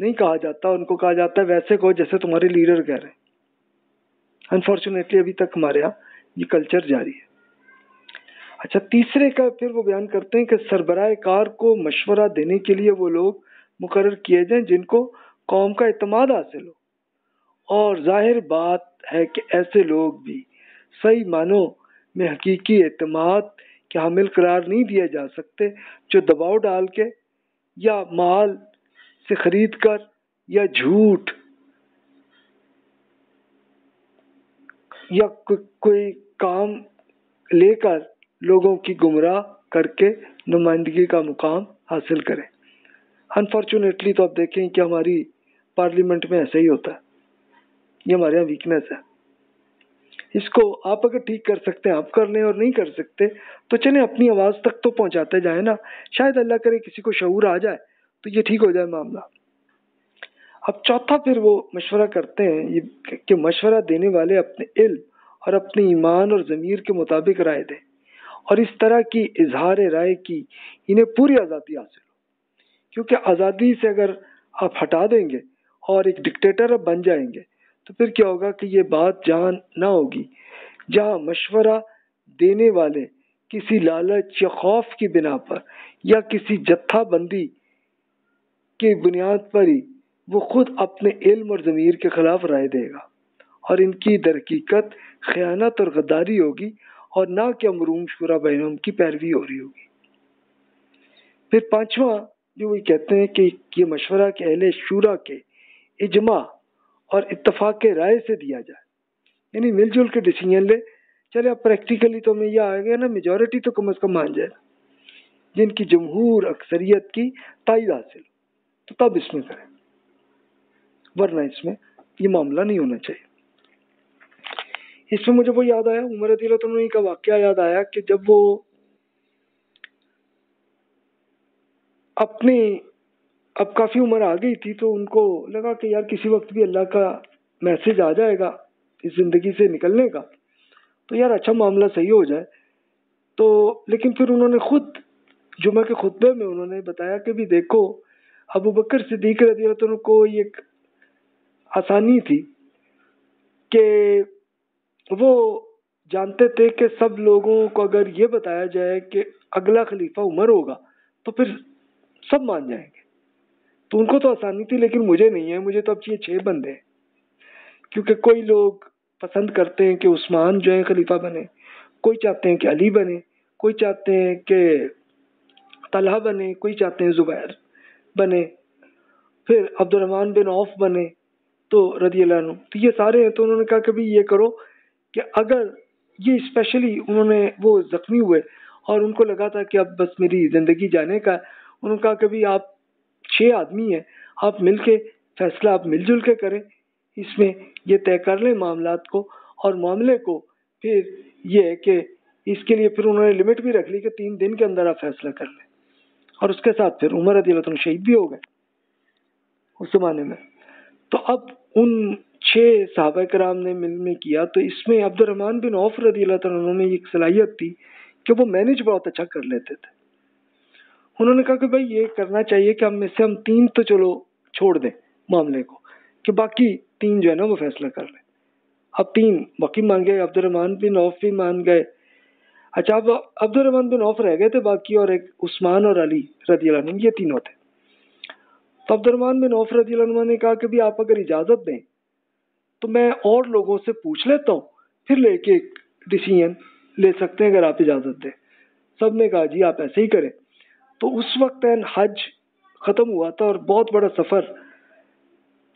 S1: नहीं कहा जाता, उनको कहा जाता है वैसे कहो जैसे तुम्हारे लीडर कह रहे हैं। अनफॉर्चुनेटली अभी तक हमारे यहाँ ये कल्चर जारी है। अच्छा तीसरे का फिर वो बयान करते हैं कि सरबराह कार को मशवरा देने के लिए वो लोग मुकर किए जाएँ जिनको कौम का अतमाद हासिल हो। और ज़ाहिर बात है कि ऐसे लोग भी सही मानों में हकीकी अतमाद के हामिल करार नहीं दिए जा सकते जो दबाव डाल के या माल से खरीद कर या झूठ या को, कोई काम लेकर लोगों की गुमराह करके नुमाइंदगी का मुकाम हासिल करें। अनफॉर्चुनेटली तो आप देखें कि हमारी पार्लियामेंट में ऐसा ही होता है। ये हमारे यहाँ वीकनेस है। इसको आप अगर ठीक कर सकते हैं, आप कर लें और नहीं कर सकते तो चले, अपनी आवाज़ तक तो पहुंचाते जाए ना। शायद अल्लाह करे किसी को शूर आ जाए तो ये ठीक हो जाए मामला। अब चौथा फिर वो मशवरा करते हैं, ये कि मशवरा देने वाले अपने इल्म और अपने ईमान और ज़मीर के मुताबिक राय दें। और इस तरह की इजहार राय की इन्हें पूरी आज़ादी हासिल हो। क्योंकि आज़ादी से अगर आप हटा देंगे और एक डिक्टेटर बन जाएँगे तो फिर क्या होगा कि ये बात जहाँ ना होगी। जहाँ मशवरा देने वाले किसी लालच या खौफ की बिना पर या किसी जत्थाबंदी की बुनियाद पर ही वो खुद अपने इल्म और ज़मीर के खिलाफ राय देगा। और इनकी दरकीकत ख़यानत और गद्दारी होगी और ना कि अमरूम शुरा बैनम की पैरवी हो रही होगी। फिर पांचवा, जो वो कहते हैं कि ये मशवरा के अहले शुरा के इजमा और इतफाक के राय से दिया जाए। यानी मिलजुल के डिसीज़न ले। चले, अब प्रैक्टिकली तो हमें यह आ गया ना मेजोरिटी तो कम अज़ कम मान जाए। जिनकी जमहूर अक्सरियत की ताइद हासिल। तो तब इसमें करें। वरना इसमें ये मामला नहीं होना चाहिए। इसमें मुझे वो याद आया, उमर रदी का वाक्य याद आया कि जब वो अपने, अब काफ़ी उम्र आ गई थी तो उनको लगा कि यार किसी वक्त भी अल्लाह का मैसेज आ जाएगा इस ज़िंदगी से निकलने का तो यार अच्छा मामला सही हो जाए। तो लेकिन फिर उन्होंने खुद जुमा के खुतबे में उन्होंने बताया कि भी देखो, अबू बकर सिद्दीक रदी को एक आसानी थी कि वो जानते थे कि सब लोगों को अगर ये बताया जाए कि अगला खलीफा उमर होगा तो फिर सब मान जाएँगे। तो उनको तो आसानी थी, लेकिन मुझे नहीं है। मुझे तो अब चाहिए छह बंदे। हैं क्योंकि कोई लोग पसंद करते हैं कि उस्मान जो है खलीफा बने, कोई चाहते हैं कि अली बने, कोई चाहते हैं कि तलहा बने, कोई चाहते हैं जुबैर बने, फिर अब्दुलरहमान बिन औफ बने तो रदी तो ये सारे हैं तो उन्होंने कहा कि भाई ये करो कि अगर ये स्पेशली उन्होंने वो जख्मी हुए और उनको लगा था कि अब बस मेरी ज़िंदगी जाने का उन्होंने कहा कि भाई आप छः आदमी हैं, आप मिल के फैसला आप मिलजुल के करें, इसमें ये तय कर लें मामला को और मामले को फिर ये है कि इसके लिए फिर उन्होंने लिमिट भी रख ली कि तीन दिन के अंदर आप फैसला कर लें। और उसके साथ फिर उमर अदी शहीद भी हो गए उस जमाने में। तो अब उन छः सहाबा कराम ने मिल में किया तो इसमें अब्दुलरहमान बिन औफ रदी में एक सलाहियत थी कि वो मैनेज बहुत अच्छा कर लेते थे। उन्होंने कहा कि भाई ये करना चाहिए कि हम में से हम तीन तो चलो छोड़ दें मामले को, कि बाकी तीन जो है ना वो फैसला कर लें। अब तीन बाकी मान गए अब्दुलरहमान बिन औफ भी मान गए। अच्छा अब अब्दुलरहमान बिन औफ रह गए थे बाकी और एक उस्मान और अली रदी ये तीनों थे। तो अब्दुलरमान बिन औफ रज़ी ने कहा कि भी आप अगर इजाज़त दें तो मैं और लोगों से पूछ लेता हूँ, फिर लेके एक डिसीज़न ले सकते हैं अगर आप इजाज़त दें। सबने कहा, जी, आप ऐसे ही करें। तो उस वक्त हज ख़त्म हुआ था और बहुत बड़ा सफ़र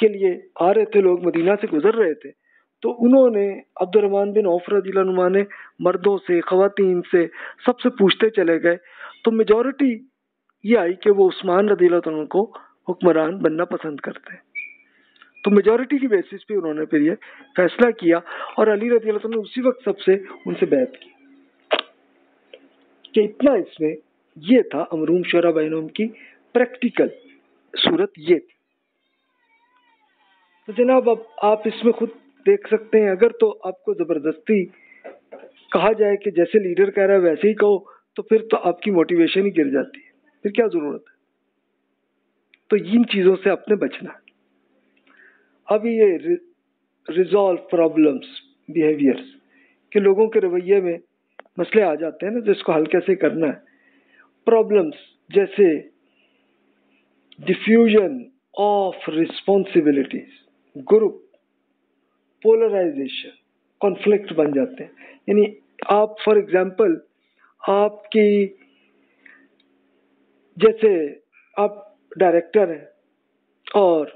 S1: के लिए आ रहे थे लोग, मदीना से गुजर रहे थे। तो उन्होंने अब्दुलरमान बिन औफ रजीलनुमा ने मर्दों से, ख़वातीन से, सबसे पूछते चले गए। तो मेजोरिटी ये आई कि वो उस्मान रदी को हुक्मरान बनना पसंद करते हैं। तो मेजोरिटी की बेसिस पे उन्होंने फिर ये फैसला किया और अली रज़ी ने उसी वक्त सबसे उनसे बैत की। कि इतना इसमें ये था अमरूम शरा बैनम की प्रैक्टिकल सूरत ये थी। तो जनाब, अब आप इसमें खुद देख सकते हैं, अगर तो आपको ज़बरदस्ती कहा जाए कि जैसे लीडर कह रहा है वैसे ही कहो तो फिर तो आपकी मोटिवेशन ही गिर जाती है। फिर क्या ज़रूरत है? तो इन चीज़ों से अपने बचना अब ये रिजॉल्व प्रॉब्लम्स बिहेवियर्स कि लोगों के रवैये में मसले आ जाते हैं ना तो इसको हल कैसे करना है। प्रॉब्लम्स जैसे diffusion of responsibilities group polarisation conflict बन जाते हैं। यानी आप फॉर एग्जांपल आपकी, जैसे आप डायरेक्टर हैं और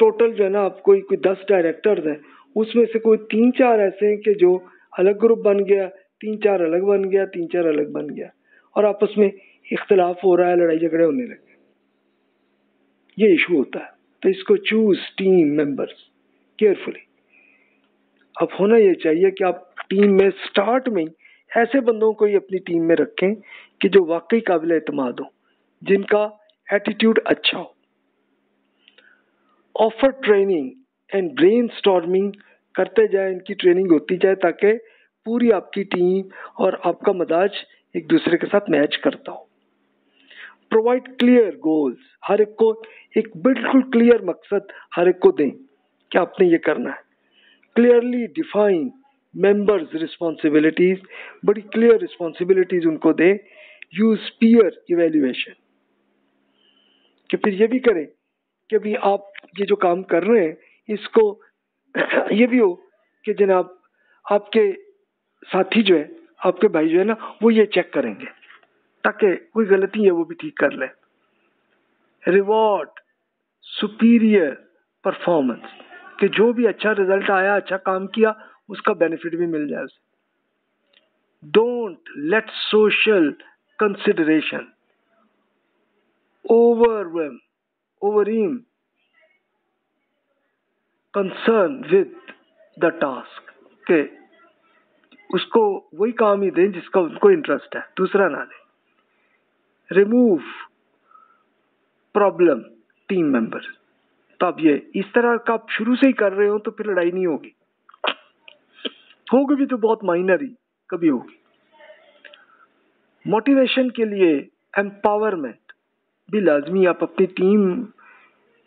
S1: टोटल जो है ना आप कोई दस डायरेक्टर्स हैं, उसमें से कोई तीन चार ऐसे हैं कि जो अलग ग्रुप बन गया, तीन चार अलग बन गया, तीन चार अलग बन गया, और आपस में इख्तलाफ हो रहा है, लड़ाई झगड़े होने लगे। ये इशू होता है। तो इसको चूज़ टीम मेंबर्स केयरफुली अब होना ये चाहिए कि आप टीम में स्टार्ट में ऐसे बंदों को ही अपनी टीम में रखें कि जो वाकई काबिल एतमाद हो, जिनका एटीट्यूड अच्छा हो। ऑफ़र ट्रेनिंग एंड ब्रेन करते जाए, इनकी ट्रेनिंग होती जाए ताकि पूरी आपकी टीम और आपका मदाज एक दूसरे के साथ मैच करता हो। प्रोवाइड क्लियर गोल्स हर एक को एक बिल्कुल क्लियर मकसद हर एक को दें कि आपने ये करना है। क्लियरली डिफाइन मेंबर्स रिस्पॉन्सिबिलिटीज बड़ी क्लियर रिस्पॉन्सिबिलिटीज उनको दें। यूज़ पीयर इवेल्युएशन कि फिर ये भी करें कि अभी आप ये जो काम कर रहे हैं इसको ये भी हो कि जनाब आपके साथी जो है आपके भाई जो है ना वो ये चेक करेंगे ताकि कोई गलती है वो भी ठीक कर ले। रिवॉर्ड सुपीरियर परफॉर्मेंस कि जो भी अच्छा रिज़ल्ट आया अच्छा काम किया उसका बेनिफिट भी मिल जाए उसे। Don't let social consideration overwhelm, overwhelm, concern with the task के उसको वही काम ही दें जिसका उनको इंटरेस्ट है। दूसरा ना दें। रिमूव प्रॉब्लम टीम मेंबर तो अब ये इस तरह का आप शुरू से ही कर रहे हो तो फिर लड़ाई नहीं होगी। होगी भी तो बहुत माइनर ही कभी होगी। मोटिवेशन के लिए एम्पावरमेंट भी लाजमी आप अपनी टीम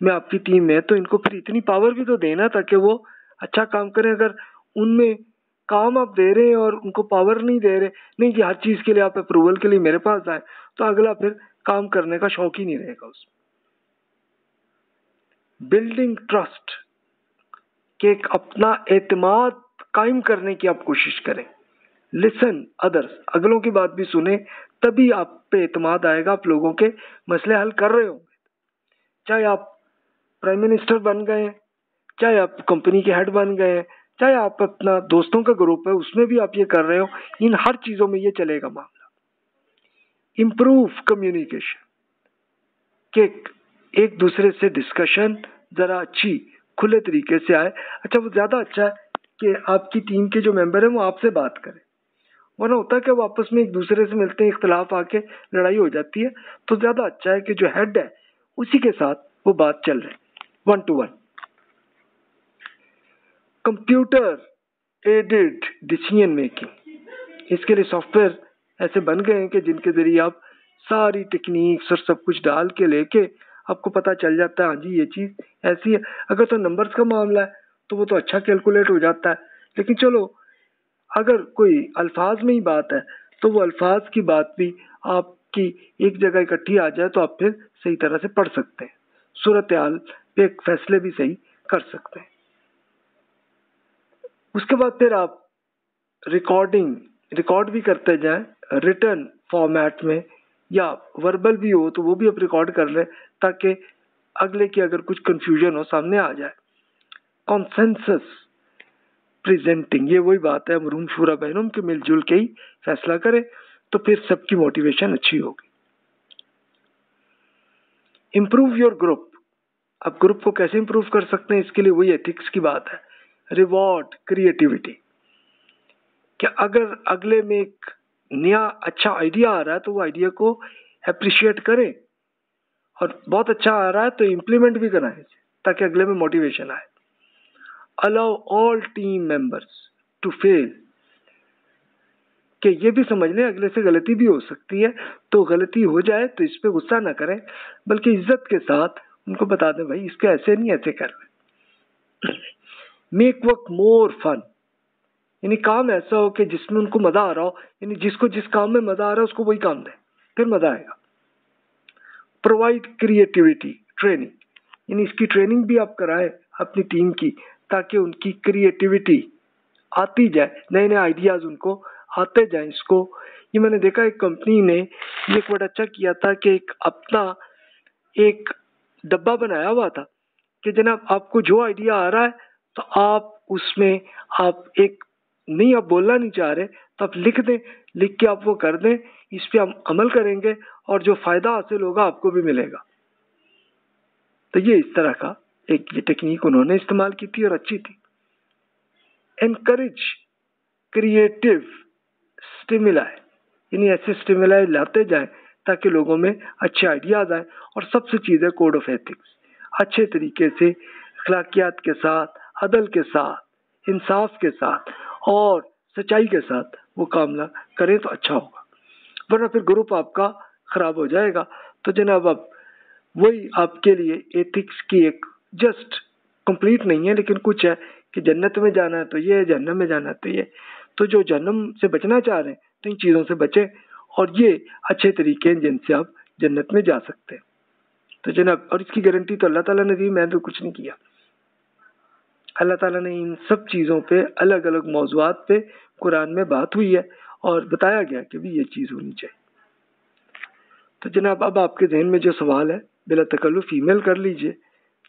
S1: में आपकी टीम है तो इनको फिर इतनी पावर भी तो देना ताकि वो अच्छा काम करें। अगर उनमें काम आप दे रहे हैं और उनको पावर नहीं दे रहे, नहीं कि हर चीज़ के लिए आप अप्रूवल के लिए मेरे पास आए तो अगला फिर काम करने का शौक ही नहीं रहेगा उसमें बिल्डिंग ट्रस्ट के एक अपना एतमाद कायम करने की आप कोशिश करें। लिसन अदर्स अगलों की बात भी सुने तभी आप पे एतमाद आएगा आप लोगों के मसले हल कर रहे होंगे। चाहे आप प्राइम मिनिस्टर बन गए, चाहे आप कंपनी के हेड बन गए, चाहे आप अपना दोस्तों का ग्रुप है, उसमें भी आप ये कर रहे हो, इन हर चीज़ों में ये चलेगा मामला। इम्प्रूव कम्युनिकेशन के एक दूसरे से डिस्कशन जरा अच्छी, खुले तरीके से आए। अच्छा वो ज़्यादा अच्छा है कि आपकी टीम के जो मेंबर है, वो आपसे बात करें। वरना होता है कि वो आपस में एक दूसरे से मिलते हैं, इख्तलाफ आके लड़ाई हो जाती है तो ज़्यादा अच्छा है कि जो हेड है, उसी के साथ वो बात चल रही one to one computer aided decision making इसके लिए सॉफ्टवेयर ऐसे बन गए हैं कि जिनके ज़रिए आप सारी टेक्निक्स और सब कुछ डाल के लेके आपको पता चल जाता है हाँ जी, ये चीज़ ऐसी है। अगर तो नंबर्स का मामला है तो वो तो अच्छा कैलकुलेट हो जाता है। लेकिन चलो अगर कोई अल्फाज में ही बात है तो वो अल्फाज की बात भी आपकी एक जगह इकट्ठी आ जाए तो आप फिर सही तरह से पढ़ सकते हैं। सूरत हाल पे फैसले भी सही कर सकते हैं। उसके बाद फिर आप रिकॉर्डिंग रिकॉर्ड भी करते जाए रिटर्न फॉर्मेट में, या वर्बल भी हो तो वो भी आप रिकॉर्ड कर लें, ताकि अगले की अगर कुछ कंफ्यूजन हो, सामने आ जाए। कॉन्सेंसस प्रेजेंटिंग ये वही बात है, हम रूम शूरा बहनों के मिलजुल के ही फैसला करें तो फिर सबकी मोटिवेशन अच्छी होगी। इम्प्रूव योर ग्रुप अब ग्रुप को कैसे इम्प्रूव कर सकते हैं, इसके लिए वही एथिक्स की बात है। रिवॉर्ड क्रिएटिविटी क्या अगर अगले में एक नया अच्छा आइडिया आ रहा है तो वो आइडिया को अप्रिशिएट करें। और बहुत अच्छा आ रहा है तो इम्प्लीमेंट भी कराएँ ताकि अगले में मोटिवेशन आए। Allow all team members to fail कि ये भी समझ लें, अगले से गलती भी हो सकती है। तो गलती हो जाए तो इस पर गुस्सा ना करें, बल्कि इज़्ज़त के साथ उनको बता दें, भाई, इसके ऐसे नहीं, ऐसे कर रहे मेक वर्क मोर फन यानी काम ऐसा हो कि जिसमें उनको मज़ा आ रहा हो, यानी जिसको जिस काम में मज़ा आ रहा है, उसको वही काम दें। फिर मज़ा आएगा। प्रोवाइड क्रिएटिविटी ट्रेनिंग यानी इसकी ट्रेनिंग भी आप कराएँ, अपनी टीम की। ताकि उनकी क्रिएटिविटी आती जाए नए नए आइडियाज़ उनको आते जाए इसको। ये मैंने देखा एक कंपनी ने ये एक बड़ा अच्छा किया था कि एक अपना एक डब्बा बनाया हुआ था कि जनाब आपको जो आइडिया आ रहा है तो आप उसमें आप एक, नहीं आप बोलना नहीं चाह रहे तो आप लिख दें, लिख के आप वो कर दें, इस पर हम अमल करेंगे और जो फ़ायदा हासिल होगा आपको भी मिलेगा। तो ये इस तरह का ये टेक्निक उन्होंने इस्तेमाल की थी और अच्छी थी। एनकरेज क्रिएटिव स्टिमुलाई यानी ऐसे स्टिमुलाई लाते जाएँ ताकि लोगों में अच्छे आइडियाज़ आए और सबसे चीज़ है कोड ऑफ़ एथिक्स अच्छे तरीके से अखलाकियात के साथ, अदल के साथ, इंसाफ के साथ और सच्चाई के साथ वो काम करें तो अच्छा होगा। वरना फिर ग्रुप आपका ख़राब हो जाएगा। तो जनाब अब वही आपके लिए एथिक्स की एक जस्ट कंप्लीट नहीं है, लेकिन कुछ है कि जन्नत में जाना है तो ये है में जाना है तो ये तो जो जन्नम से बचना चाह रहे हैं तो इन चीज़ों से बचें और ये अच्छे तरीके हैं जिनसे आप जन्नत में जा सकते हैं। तो जनाब, और इसकी गारंटी तो अल्लाह ताला ने दी मैं तो कुछ नहीं किया। अल्लाह ताला ने इन सब चीज़ों पे अलग अलग मौजूद पे कुरान में बात हुई है और बताया गया कि भी ये चीज़ होनी चाहिए। तो जनाब, अब आपके जहन में जो सवाल है, बिला तकल्लुफ़, ईमेल कर लीजिए।